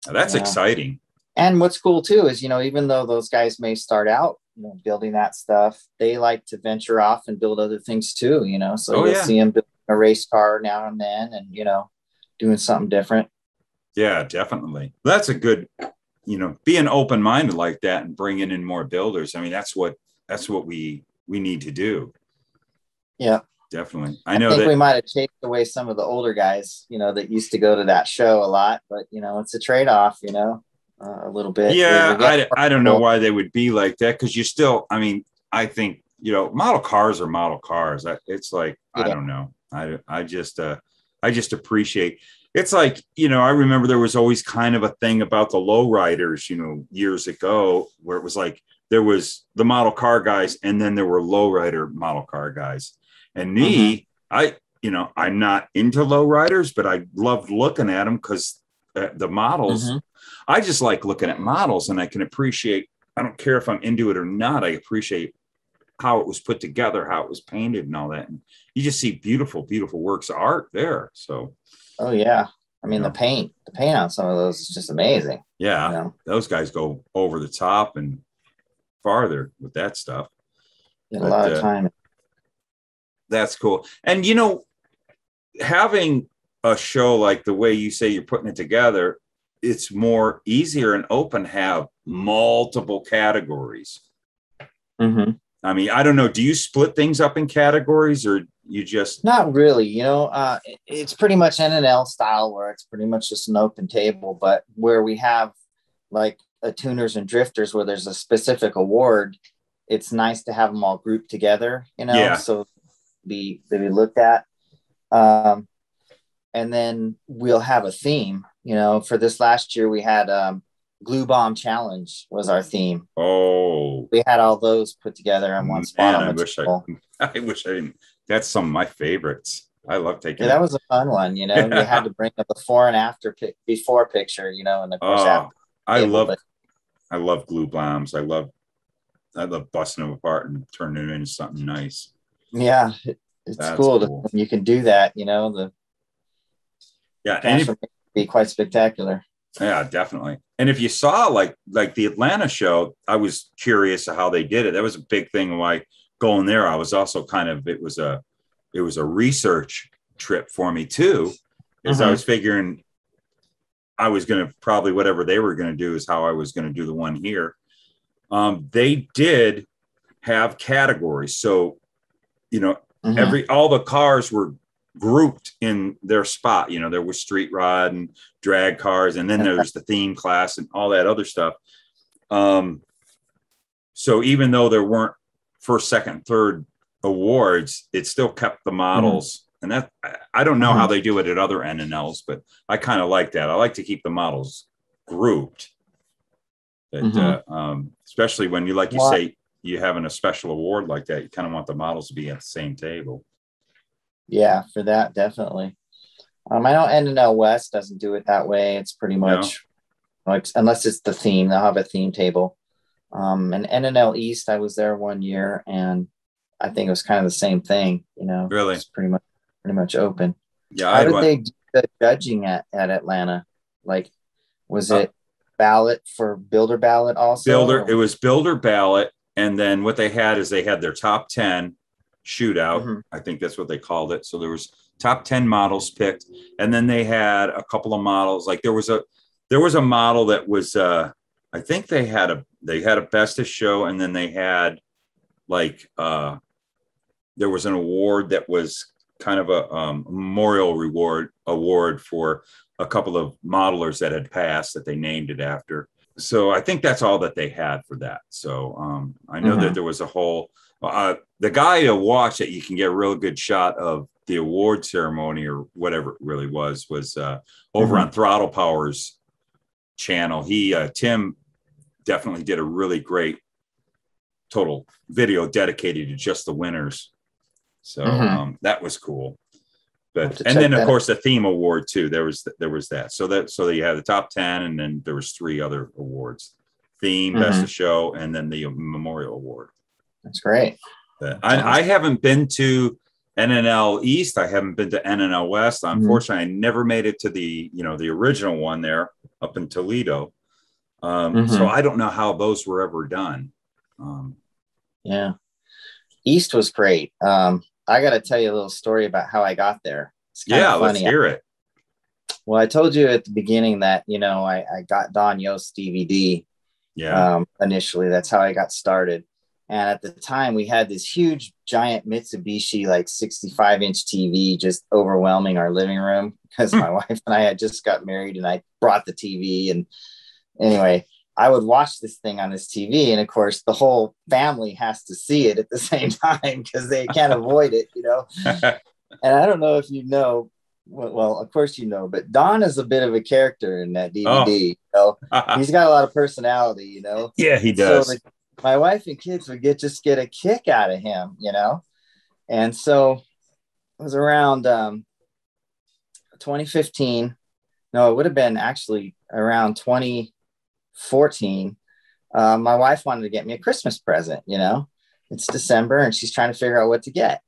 That's yeah. exciting. And what's cool too is, you know, even though those guys may start out, you know, building that stuff, they like to venture off and build other things too. You know, so Oh, you'll yeah. see them building a race car now and then, and you know, doing something different. Yeah, definitely. That's a good, you know, being open minded like that and bringing in more builders. I mean, that's what that's what we we need to do. Yeah. definitely. I know I that. we might have chased away some of the older guys, you know, that used to go to that show a lot, but you know, it's a trade off, you know, uh, a little bit. yeah, I, I don't know why they would be like that because you still, I mean, I think, you know, model cars are model cars. I, it's like, I don't know. I, I just, uh, I just appreciate it's like, you know, I remember there was always kind of a thing about the lowriders, you know, years ago where it was like there was the model car guys and then there were lowrider model car guys. And me, I, you know, I'm not into lowriders, but I loved looking at them because uh, the models, Mhm. I just like looking at models and I can appreciate, I don't care if I'm into it or not, I appreciate how it was put together, how it was painted and all that. And you just see beautiful, beautiful works of art there. So Oh yeah. I mean, the paint, the paint on some of those is just amazing. yeah, You know, those guys go over the top and farther with that stuff. Get a But, lot uh, of time. That's cool. And you know, having a show like the way you say you're putting it together, it's more easier and open have multiple categories. hmm I mean, I don't know. Do you split things up in categories or you just Not really, you know. Uh, it's pretty much NNL style where it's pretty much just an open table, but where we have like a tuners and drifters where there's a specific award, it's nice to have them all grouped together, you know. Yeah. So be they be looked at, um, and then we'll have a theme. You know, for this last year we had um, glue bomb challenge was our theme. oh We had all those put together in one spot man, on I wish I table. I wish I didn't. That's some of my favorites. I love taking Yeah, that was a fun one. You know, you had to bring up a before and after pic, before picture. You know, and of course Oh. I table, love but- I love glue bombs. I love I love busting them apart and turning it into something nice. Yeah, it- it's cool, cool. you can do that. You know, the Yeah, and if, transformation can be quite spectacular. yeah, definitely. And if you saw like like the Atlanta show, I was curious how they did it. That was a big thing. Why going there, I was also kind of it was a it was a research trip for me too, as I Mhm. was figuring I was going to probably whatever they were going to do is how I was going to do the one here. Um, they did have categories, so you know Mhm. every all the cars were grouped in their spot you know there was street rod and drag cars and then there's the theme class and all that other stuff. Um so even though there weren't first second third awards it still kept the models and that I, don't know how they do it at other nnls but i kind of like that. I like to keep the models grouped. That Mhm. uh, um especially when you like you say you having a special award like that you kind of want the models to be at the same table Yeah, for that definitely. Um, I know NNL West doesn't do it that way. It's pretty No. much like unless it's the theme, they'll have a theme table. Um, and NNL East, I was there one year, and I think it was kind of the same thing. You know, Really? it's pretty much pretty much open. yeah How I did went- they do the judging at at Atlanta? Like, was Uh, it ballot for builder ballot also? builder or- it was builder ballot and then what they had is they had their top 10 shootout Mhm. i think that's what they called it so there was top 10 models picked and then they had a couple of models like there was a there was a model that was uh i think they had a they had a best of show and then they had like uh there was an award that was kind of a um, memorial reward award for a couple of modelers that had passed that they named it after so I think that's all that they had for that. So um, I know Mhm. that there was a whole uh, the guy to watch that you can get a real good shot of the award ceremony or whatever it really was was uh, over Mhm. on Throttle Powers channel. He uh, Tim definitely did a really great total video dedicated to just the winners. So Mhm. um, that was cool. But and then of that course the theme award too. There was there was that. So that so you had the top ten, and then there was three other awards: theme, best Mhm. of show, and then the memorial award. That's great. I, I haven't been to NNL East. I haven't been to NNL West. Mm-hmm. Unfortunately, I never made it to the you know the original one there up in Toledo. Um, So Mhm. I don't know how those were ever done. Um, Yeah. East was great. Um, I got to tell you a little story about how I got there. Yeah, let's hear it. Well, I told you at the beginning that, you know, I, I got Don Yost DVD Yeah. um, initially. That's how I got started. And at the time, we had this huge, giant Mitsubishi, like 65 inch TV, just overwhelming our living room because hmm. my wife and I had just got married and I brought the TV. And anyway, I would watch this thing on this TV. And of course, the whole family has to see it at the same time because they can't avoid it, you know. and I don't know if you know, well, of course you know, but Don is a bit of a character in that DVD. Oh. You know? He's got a lot of personality, you know. Yeah, he does. So the, my wife and kids would get just get a kick out of him, you know. And so it was around um, 2015. No, it would have been actually around 2014. Uh, my wife wanted to get me a Christmas present, you know. It's December and she's trying to figure out what to get.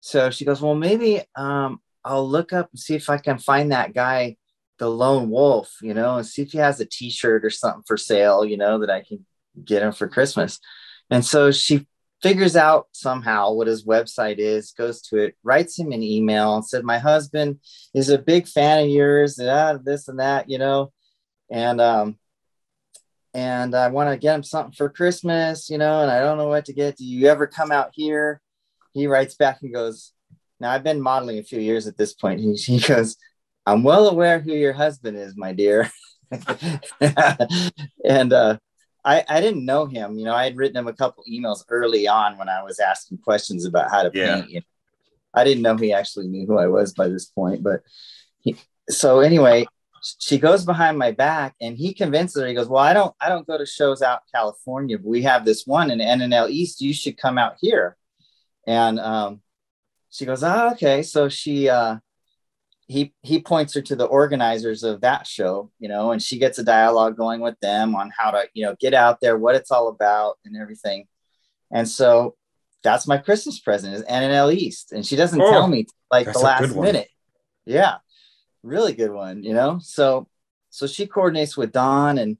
So she goes, Well, maybe um, I'll look up and see if I can find that guy, the lone wolf, you know, and see if he has a t shirt or something for sale, you know, that I can get him for Christmas. And so she figures out somehow what his website is, goes to it, writes him an email and said, My husband is a big fan of yours, and uh, this and that, you know. And um, and I want to get him something for Christmas, you know, and I don't know what to get. Do you ever come out here? He writes back and goes, Now I've been modeling a few years at this point. He, he goes, I'm well aware who your husband is, my dear. and uh, I, I didn't know him. You know, I had written him a couple emails early on when I was asking questions about how to yeah. paint. You know, I didn't know he actually knew who I was by this point. But he, so anyway, she goes behind my back and he convinces her. He goes, "Well, I don't, I don't go to shows out California, but we have this one in NNL East. You should come out here." And um, she goes, "Oh, okay." So she uh, he he points her to the organizers of that show, you know, and she gets a dialogue going with them on how to, you know, get out there, what it's all about, and everything. And so that's my Christmas present is NNL East, and she doesn't oh, tell me like the last minute. Yeah, really good one, you know. So so she coordinates with Don, and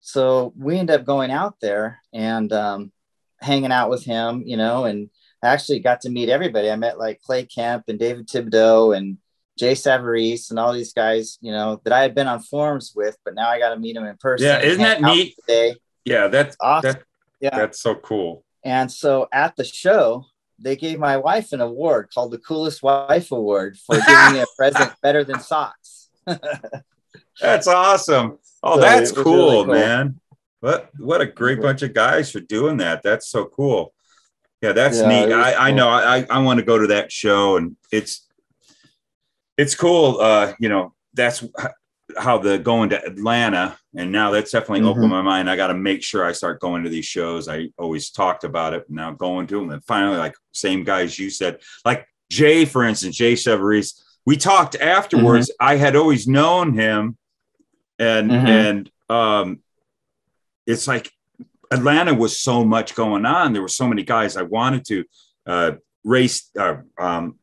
so we end up going out there and um, hanging out with him, you know, and I actually got to meet everybody. I met like Clay Kemp and David Thibodeau and Jay Savarese and all these guys, you know, that I had been on forums with, but now I got to meet them in person. Yeah, isn't that neat? Today. Yeah, that's awesome. That, yeah, that's so cool. And so at the show, they gave my wife an award called the Coolest Wife Award for giving me a present better than socks. that's awesome. Oh, so that's cool, really cool, man. What what a great bunch of guys for doing that. That's so cool. Yeah, that's yeah, neat. I, cool. I know I, I want to go to that show and it's it's cool. Uh, you know, that's how the going to Atlanta, and now that's definitely mm-hmm. opened my mind. I got to make sure I start going to these shows. I always talked about it, now going to them, and finally, like same guys you said, like Jay, for instance, Jay Savarese. We talked afterwards. Mm-hmm. I had always known him, and mm-hmm. and um, it's like Atlanta was so much going on. There were so many guys I wanted to uh, race. Uh, um,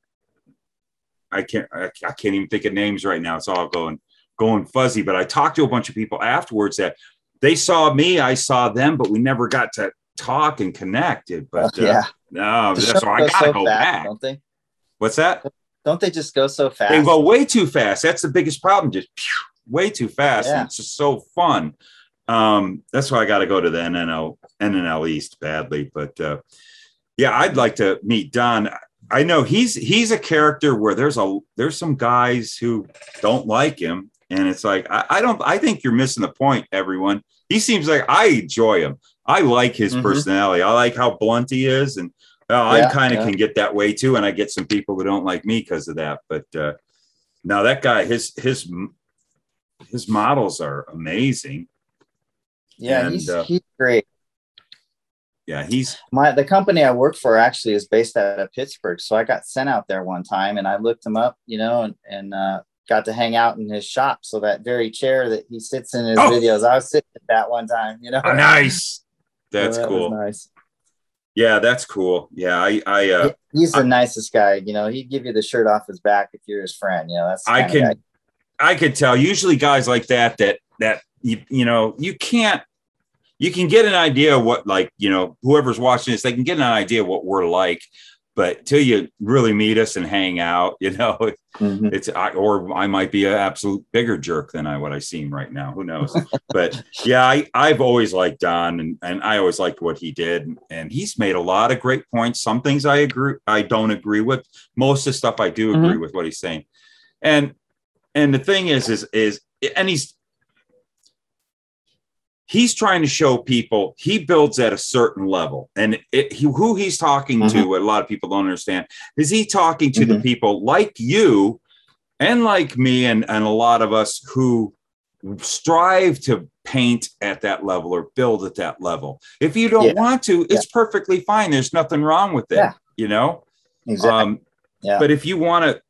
I can't I, I can't even think of names right now. It's all going going fuzzy. But I talked to a bunch of people afterwards that they saw me, I saw them, but we never got to talk and connect. It, But uh, yeah, no, so I gotta so go fast, back. Don't they? What's that? Don't they just go so fast? They go way too fast. That's the biggest problem. Just way too fast. Yeah. it's just so fun. Um, that's why I got to go to the NNL NNL East badly. But uh, yeah, I'd like to meet Don. I know he's he's a character where there's a there's some guys who don't like him, and it's like I, I don't I think you're missing the point, everyone. He seems like I enjoy him. I like his mm-hmm. personality. I like how blunt he is, and yeah, I kind of yeah. can get that way too. And I get some people who don't like me because of that. But uh, now that guy, his his his models are amazing. Yeah, and, he's uh, he's great yeah, he's my the company I work for actually is based out of Pittsburgh. So I got sent out there one time and I looked him up, you know, and, and uh, got to hang out in his shop. So that very chair that he sits in his oh. videos, I was sitting at that one time, you know. Oh, nice. That's so that cool. Nice. Yeah, that's cool. Yeah, I, I, uh, he's the nicest guy. You know, he'd give you the shirt off his back if you're his friend. You know, that's I can, I could tell. Usually, guys like that, that that you, you know, you can't you can get an idea what like you know whoever's watching this they can get an idea what we're like but till you really meet us and hang out, you know, Mhm. it's I, or I might be an absolute bigger jerk than I what I seem right now. Who knows? but yeah, I I've always liked Don, and and I always liked what he did, and he's made a lot of great points. Some things I agree, I don't agree with. Most of the stuff I do agree with what he's saying, and and the thing is, is is and he's he's trying to show people he builds at a certain level and it, he, who he's talking to what a lot of people don't understand is he talking to the Mhm. people like you and like me and, and a lot of us who strive to paint at that level or build at that level if you don't Yeah. want to it's perfectly fine there's nothing wrong with it Yeah. you know Exactly. um, Yeah. But if you want to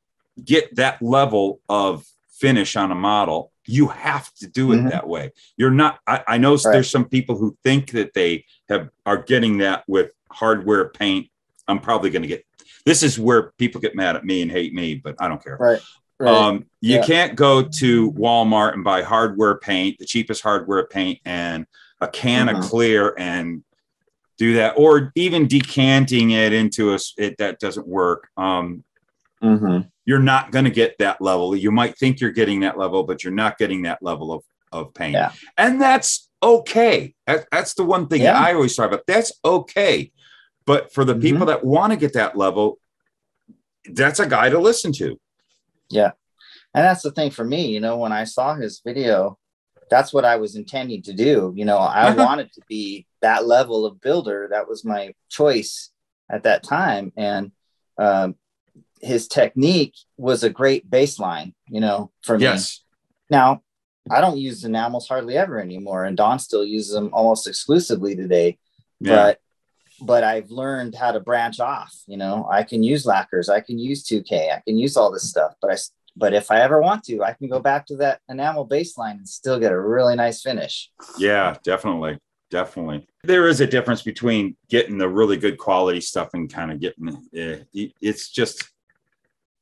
get that level of finish on a model, you have to do it Mhm. that way. You're not. I, I know Right. there's some people who think that they have are getting that with hardware paint. I'm probably going to get. This is where people get mad at me and hate me, but I don't care. right. Right. Um, you Yeah. can't go to Walmart and buy hardware paint, the cheapest hardware paint, and a can of Mhm. clear and do that, or even decanting it into a it that doesn't work. Um, Mhm. you're not going to get that level. You might think you're getting that level, but you're not getting that level of of pain, Yeah. and that's okay. That, that's the one thing Yeah. I always talk about. That's okay, but for the Mhm. people that want to get that level, that's a guy to listen to. Yeah. And that's the thing for me, you know, when I saw his video, that's what I was intending to do. You know, I Uh-huh. wanted to be that level of builder. That was my choice at that time. And um, his technique was a great baseline, you know, for me. Yes. Now, I don't use enamels hardly ever anymore, and Don still uses them almost exclusively today. Yeah. But but I've learned how to branch off. You know, I can use lacquers, I can use 2K, I can use all this stuff. But I but if I ever want to, I can go back to that enamel baseline and still get a really nice finish. Yeah, definitely. Definitely. There is a difference between getting the really good quality stuff and kind of getting uh, it's just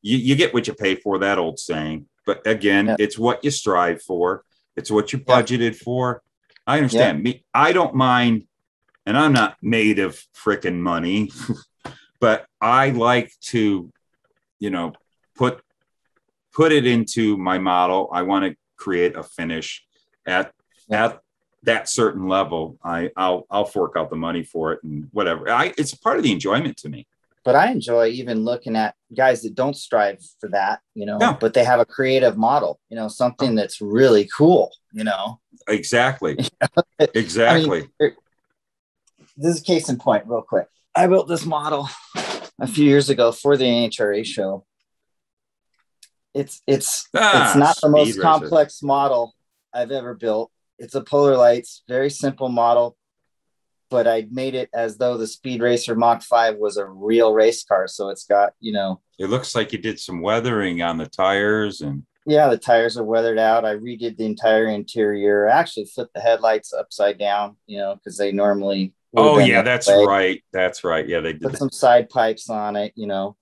you, you get what you pay for, that old saying. But again, Yeah. it's what you strive for, it's what you Yeah. budgeted for. I understand. Me, I don't mind, and I'm not made of freaking money, but I like to, you know, put put it into my model. I want to create a finish at at that certain level. I I'll I'll fork out the money for it and whatever. I it's part of the enjoyment to me. But I enjoy even looking at guys that don't strive for that, you know, Yeah. but they have a creative model, you know, something that's really cool, you know. Exactly. exactly. this is case in point, real quick. I built this model a few years ago for the NHRA show. It's it's Ah, it's not the most racer. complex model I've ever built. It's a Polar Lights, very simple model, but I made it as though the Speed Racer Mach 5 was a real race car. So it's got, you know, It looks like you did some weathering on the tires and yeah, the tires are weathered out. I redid the entire interior. I actually flipped the headlights upside down, you know, because they normally. oh yeah, that's way. right. That's right. Yeah, they did. put that. some side pipes on it, you know.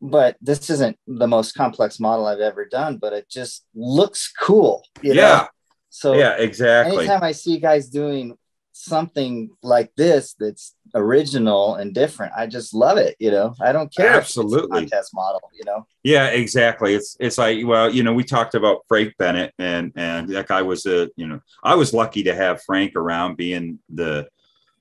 But this isn't the most complex model I've ever done, but it just looks cool. You know? Yeah, So yeah, exactly. anytime I see guys doing something like this that's original and different, I just love it. You know, I don't care. if it's a Absolutely. contest model. You know. Yeah, exactly. It's it's like well, you know, we talked about Frank Bennett, and and that guy was a you know, I was lucky to have Frank around, being the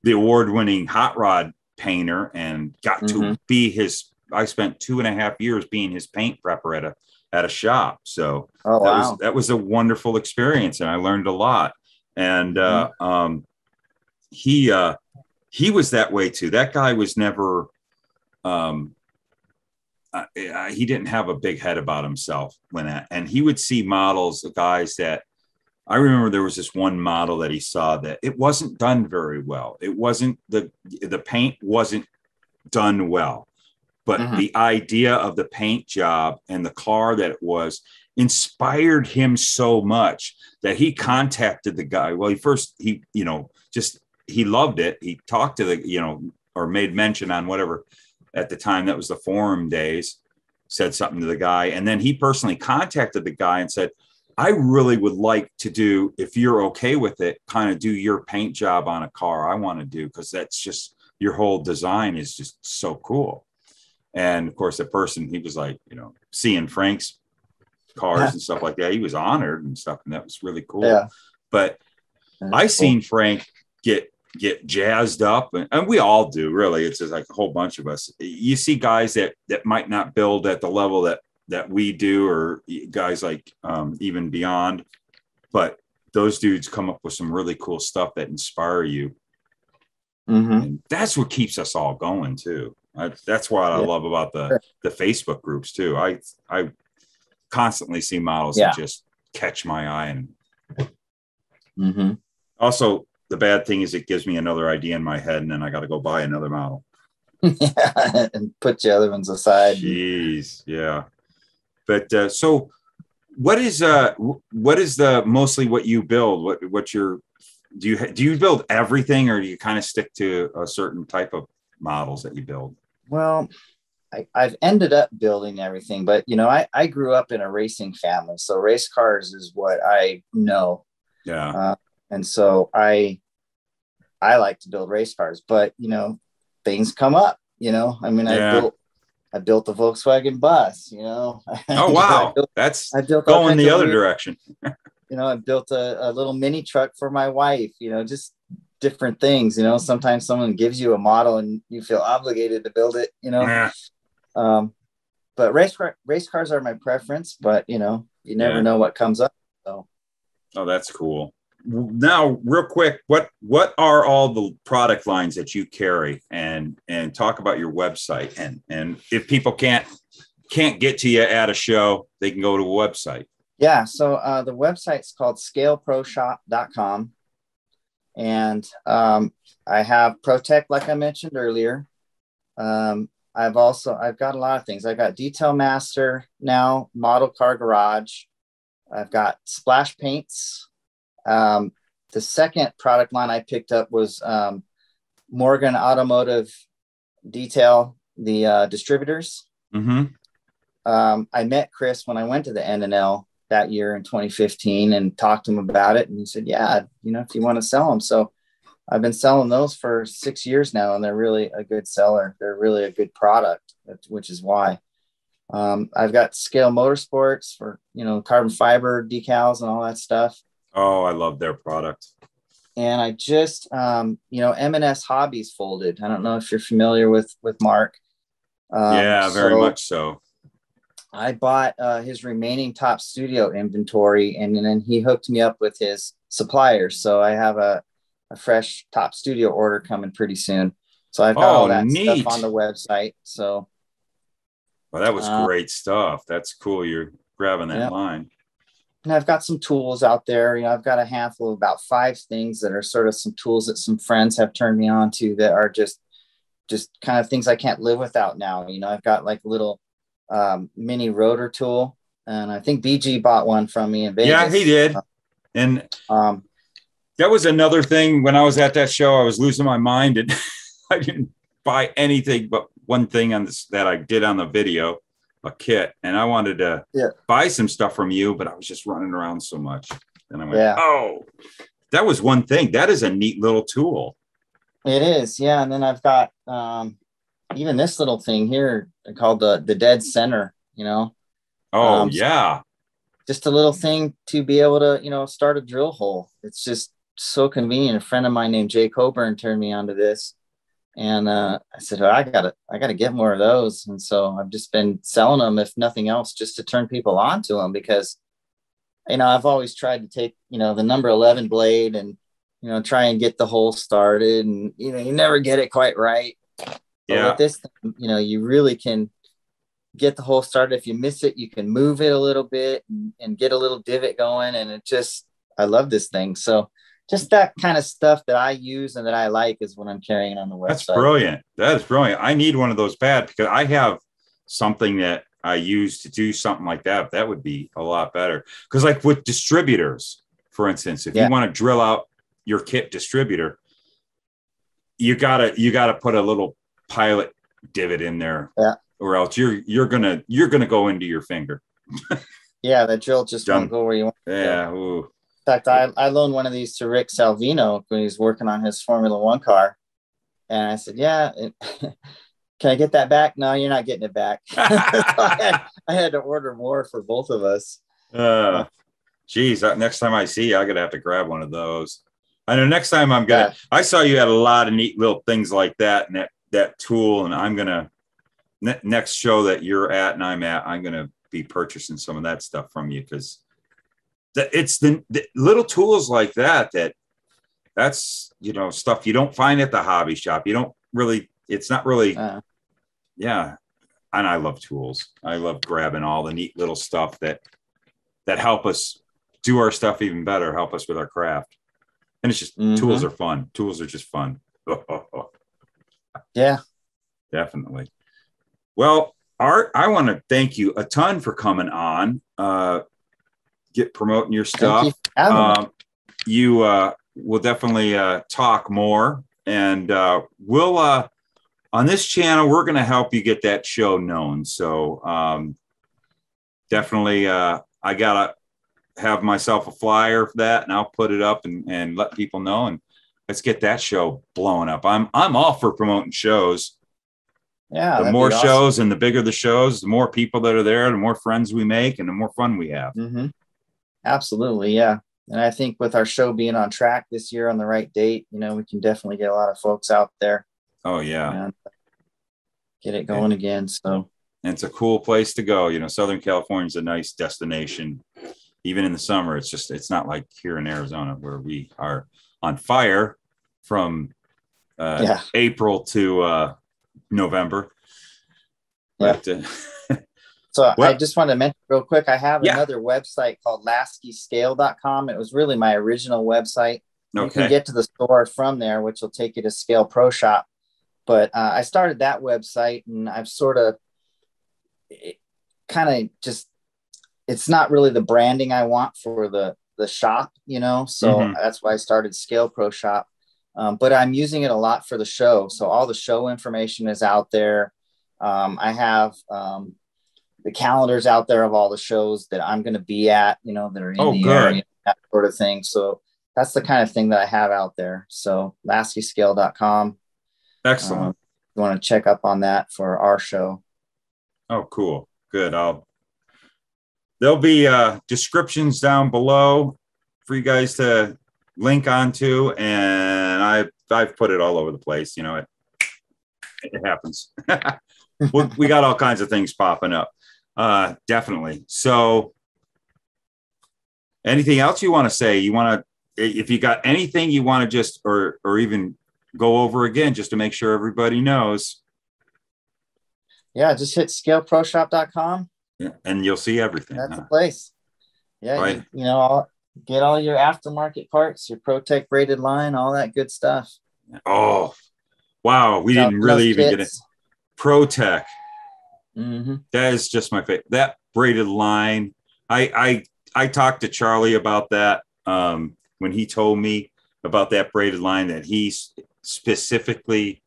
the award winning hot rod painter, and got to Mhm. be his. I spent two and a half years being his paint prepper at a at a shop, so Oh that wow. was that was a wonderful experience, and I learned a lot. And uh, Mm-hmm. um, he uh, he was that way too. That guy was never. Um, uh, uh, he didn't have a big head about himself when that, and he would see models of guys that I remember there was this one model that he saw that it wasn't done very well. It wasn't the the paint wasn't done well, but Mhm. the idea of the paint job and the car that it was inspired him so much that he contacted the guy. Well, he first he you know just he loved it. He talked to the you know or made mention on whatever at the time that was the forum days said something to the guy and then he personally contacted the guy and said i really would like to do if you're okay with it kind of do your paint job on a car i want to do because that's just your whole design is just so cool And of course, the person he was like, you know, seeing Frank's cars Yeah. and stuff like that. He was honored and stuff, and that was really cool. Yeah. But That's I cool. seen Frank get get jazzed up, and, and we all do. Really, it's just like a whole bunch of us. You see guys that that might not build at the level that that we do, or guys like um, even beyond, but those dudes come up with some really cool stuff that inspire you, Mhm. and that's what keeps us all going too. I, that's what I love about the the Facebook groups too. I I constantly see models Yeah. that just catch my eye and Mhm. also the bad thing is it gives me another idea in my head and then i got to go buy another model. Yeah, and put the other ones aside. jeez yeah. But uh, so what is uh, what is the mostly what you build? What what's your do you do you build everything or do you kind of stick to a certain type of models that you build? Well, I, I've ended up building everything, but you know, I, I grew up in a racing family, so race cars is what I know, yeah. Uh, and so I I like to build race cars. But you know, things come up. You know, I mean, Yeah. I built I built the Volkswagen bus. You know, oh wow I built, that's I built going the other direction you know, I built a, a little mini truck for my wife, you know, just different things, you know, sometimes someone gives you a model and you feel obligated to build it, you know. Yeah. Um, but race car race cars are my preference, but you know, you never Yeah. know what comes up. So Oh, that's cool. Now, real quick, what what are all the product lines that you carry, and and talk about your website, and and if people can't can't get to you at a show, they can go to a website. yeah, so uh, the website's called scaleproshop.com. And um, I have ProTech, like I mentioned earlier. Um, I've also I've got a lot of things. I've got Detail Master now, Model Car Garage. I've got splash paints. Um, the second product line I picked up was um, Morgan Automotive Detail, the uh, distributors. Mm-hmm. Um, I met Chris when I went to the NNL that year in 2015 and talked to him about it. And he said, Yeah, you know, if you want to sell them. So I've been selling those for six years now, and they're really a good seller. They're really a good product, which is why. Um, I've got Scale Motorsports for you know carbon fiber decals and all that stuff. Oh, I love their product. And I just um, you know M&S Hobbies folded. I don't know if you're familiar with with Mark. Um, yeah, very so much so. I bought uh, his remaining top studio inventory, and, then he hooked me up with his suppliers. So I have a, a fresh top studio order coming pretty soon. So I've got Oh, all that neat. stuff on the website. So Well, that was Uh, great stuff. That's cool. You're grabbing that Yeah. line. And I've got some tools out there. You know, I've got a handful of about five things that are sort of some tools that some friends have turned me on to that are just just kind of things I can't live without now. You know, I've got like a little um, mini rotor tool, and I think BG bought one from me in Vegas. Yeah, he did. And Um, that was another thing when I was at that show. I was losing my mind, and I didn't buy anything but one thing on this that I did on the video, a kit, and I wanted to Yeah. buy some stuff from you, but I was just running around so much. And I went, Yeah. "Oh, that was one thing. That is a neat little tool." It is, yeah. And then I've got um, even this little thing here called the the dead center. You know, Oh Um, yeah, just a little thing to be able to you know start a drill hole. It's just so convenient. A friend of mine named Jay Coburn turned me onto this, and uh, I said I gotta I gotta get more of those. And so I've just been selling them, if nothing else, just to turn people on to them because you know I've always tried to take you know the number eleven blade and you know try and get the hole started, and you know you never get it quite right. But yeah. with this, you know, you really can get the hole started. If you miss it, you can move it a little bit and, and get a little divot going. And it just, I love this thing. So just that kind of stuff that I use and that I like is what I'm carrying on the website. That's brilliant. That is brilliant. I need one of those bad because I have something that I use to do something like that. That would be a lot better. Because, like with distributors, for instance, if Yeah. you want to drill out your kit distributor, you gotta you gotta put a little pilot divot in there, Yeah. or else you're you're gonna you're gonna go into your finger. Yeah, that drill just won't go where you want. Yeah. Fact, I, I loaned one of these to Rick Salvino when he was working on his Formula One car. And I said, Yeah, it, can I get that back? No, you're not getting it back. so I, had, I, had, to order more for both of us. Uh, geez, next time I see you, I'm gonna have to grab one of those. I know next time I'm gonna. Yeah. I saw you had a lot of neat little things like that and that that tool, and I'm gonna ne- next show that you're at and I'm at, I'm gonna be purchasing some of that stuff from you because it's the, the little tools like that that that's you know stuff you don't find at the hobby shop. You don't really. It's not really. Uh, yeah, and I love tools. I love grabbing all the neat little stuff that that help us do our stuff even better, help us with our craft. And it's just mm-hmm. tools are fun. Tools are just fun. yeah, definitely. Well, Art, I want to thank you a ton for coming on. Uh, get promoting your stuff. You, um, you uh, will definitely uh, talk more, and uh, we'll uh, on this channel, we're going to help you get that show known. So um, definitely, uh, I got to have myself a flyer for that and I'll put it up and, and let people know. And let's get that show blowing up. I'm, I'm all for promoting shows. Yeah. The more shows and the bigger the shows, the more people that are there, the more friends we make and the more fun we have. Mm-hmm. Absolutely. Yeah. And I think with our show being on track this year on the right date, you know, we can definitely get a lot of folks out there Oh yeah. get it going again. So and it's a cool place to go. You know, Southern California is a nice destination. Even in the summer, it's just it's not like here in Arizona where we are on fire from uh, yeah. April to uh, November. Yeah. But, uh, so well, I just want to mention real quick. I have yeah. another website called LaskiScale.com. It was really my original website. Okay. You can get to the store from there, which will take you to Scale Pro Shop. But uh, I started that website and I've sort of kind of just, it's not really the branding I want for the, the shop, you know? So mm-hmm. that's why I started Scale Pro Shop. Um, but I'm using it a lot for the show. So all the show information is out there. Um, I have um, the calendars out there of all the shows that I'm going to be at, you know, that are in oh, the good. area, that sort of thing. So that's the kind of thing that I have out there. So laskiscale.com. Excellent. Um, you want to check up on that for our show. Oh, cool. Good. I'll there'll be uh, descriptions down below for you guys to link onto, and I I've put it all over the place. You know, it it happens. we got all kinds of things popping up. Uh, definitely. So, anything else you want to say? You want to, if you got anything you want to just, or or even go over again just to make sure everybody knows. Yeah, just hit scaleproshop.com. Yeah, and you'll see everything. That's huh? the place. Yeah, right. you, you know, all, get all your aftermarket parts, your ProTech braided line, all that good stuff. Oh, wow. We didn't really even kits. get it. ProTech. Mm-hmm. That is just my favorite. That braided line. I I I talked to Charlie about that um, when he told me about that braided line that he specifically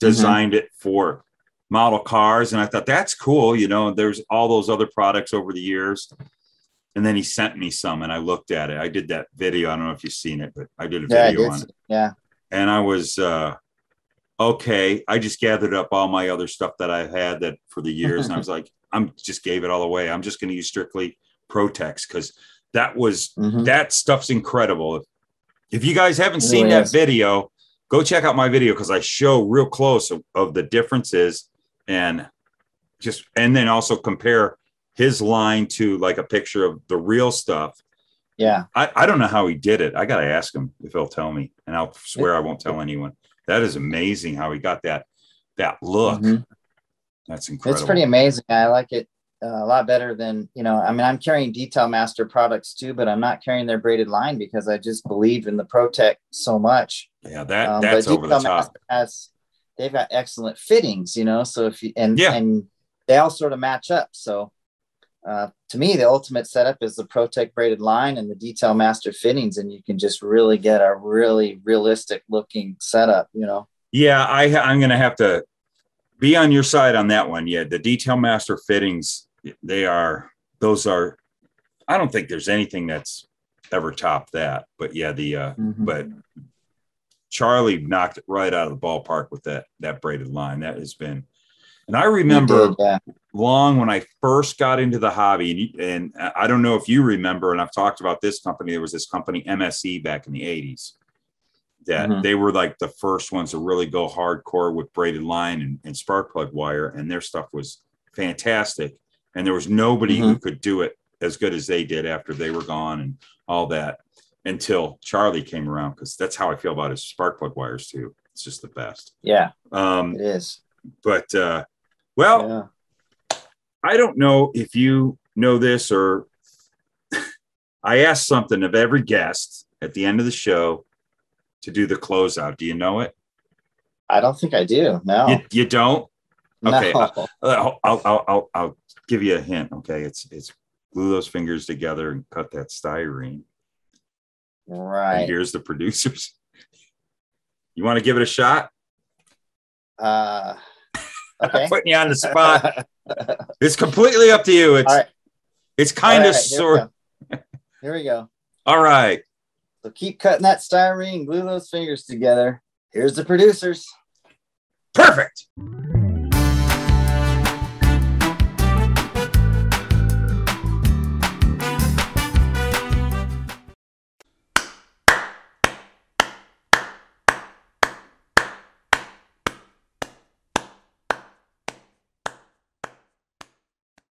designed mm-hmm. it for model cars. And I thought that's cool. You know, there's all those other products over the years. And then he sent me some and I looked at it. I did that video. I don't know if you've seen it, but I did a yeah, video did. on it. Yeah. And I was, uh, okay. I just gathered up all my other stuff that I've had that for the years. and I was like, I'm just gave it all away. I'm just going to use strictly ProTech's because that was, mm-hmm. that stuff's incredible. If, if you guys haven't seen that video, go check out my video because I show real close of, of, the differences and just and then also compare his line to like a picture of the real stuff. Yeah. I, I don't know how he did it. I gotta ask him if he'll tell me, and I'll swear I won't tell anyone. That is amazing how he got that that look. Mm-hmm. That's incredible. It's pretty amazing. I like it uh, a lot better than you know. I mean, I'm carrying Detail Master products too, but I'm not carrying their braided line because I just believe in the ProTech so much. Yeah, that um, that's over the top. Has, they've got excellent fittings, you know. So if you and yeah. and they all sort of match up. So uh, to me, the ultimate setup is the ProTech braided line and the Detail Master fittings, and you can just really get a really realistic looking setup, you know. Yeah, I I'm gonna have to be on your side on that one. Yeah, the Detail Master fittings they are those are i don't think there's anything that's ever topped that but yeah the uh mm-hmm. but charlie knocked it right out of the ballpark with that that braided line that has been And I remember did, yeah. long when I first got into the hobby, and, you- and I don't know if you remember, and I've talked about this company. There was this company MSE back in the '80s that Mhm. they were like the first ones to really go hardcore with braided line and, and spark plug wire, and their stuff was fantastic. And there was nobody who could do it as good as they did after they were gone and all that until Charlie came around because that's how I feel about his spark plug wires too. It's just the best. Yeah, Um, it is. but uh, well, yeah. I don't know if you know this or I asked something of every guest at the end of the show to do the closeout. Do you know it? I don't think I do. No. You, you don't? okay, No. Uh, I'll, I'll, I'll, I'll, I'll give you a hint. Okay. It's, it's glue those fingers together and cut that styrene. And right. here's the producers. You want to give it a shot? Uh, okay. Putting you on the spot. It's completely up to you. It's, right. it's kind All of right, sort. Here we go. All right. So keep cutting that styrene, glue those fingers together. Here's the producers. Perfect.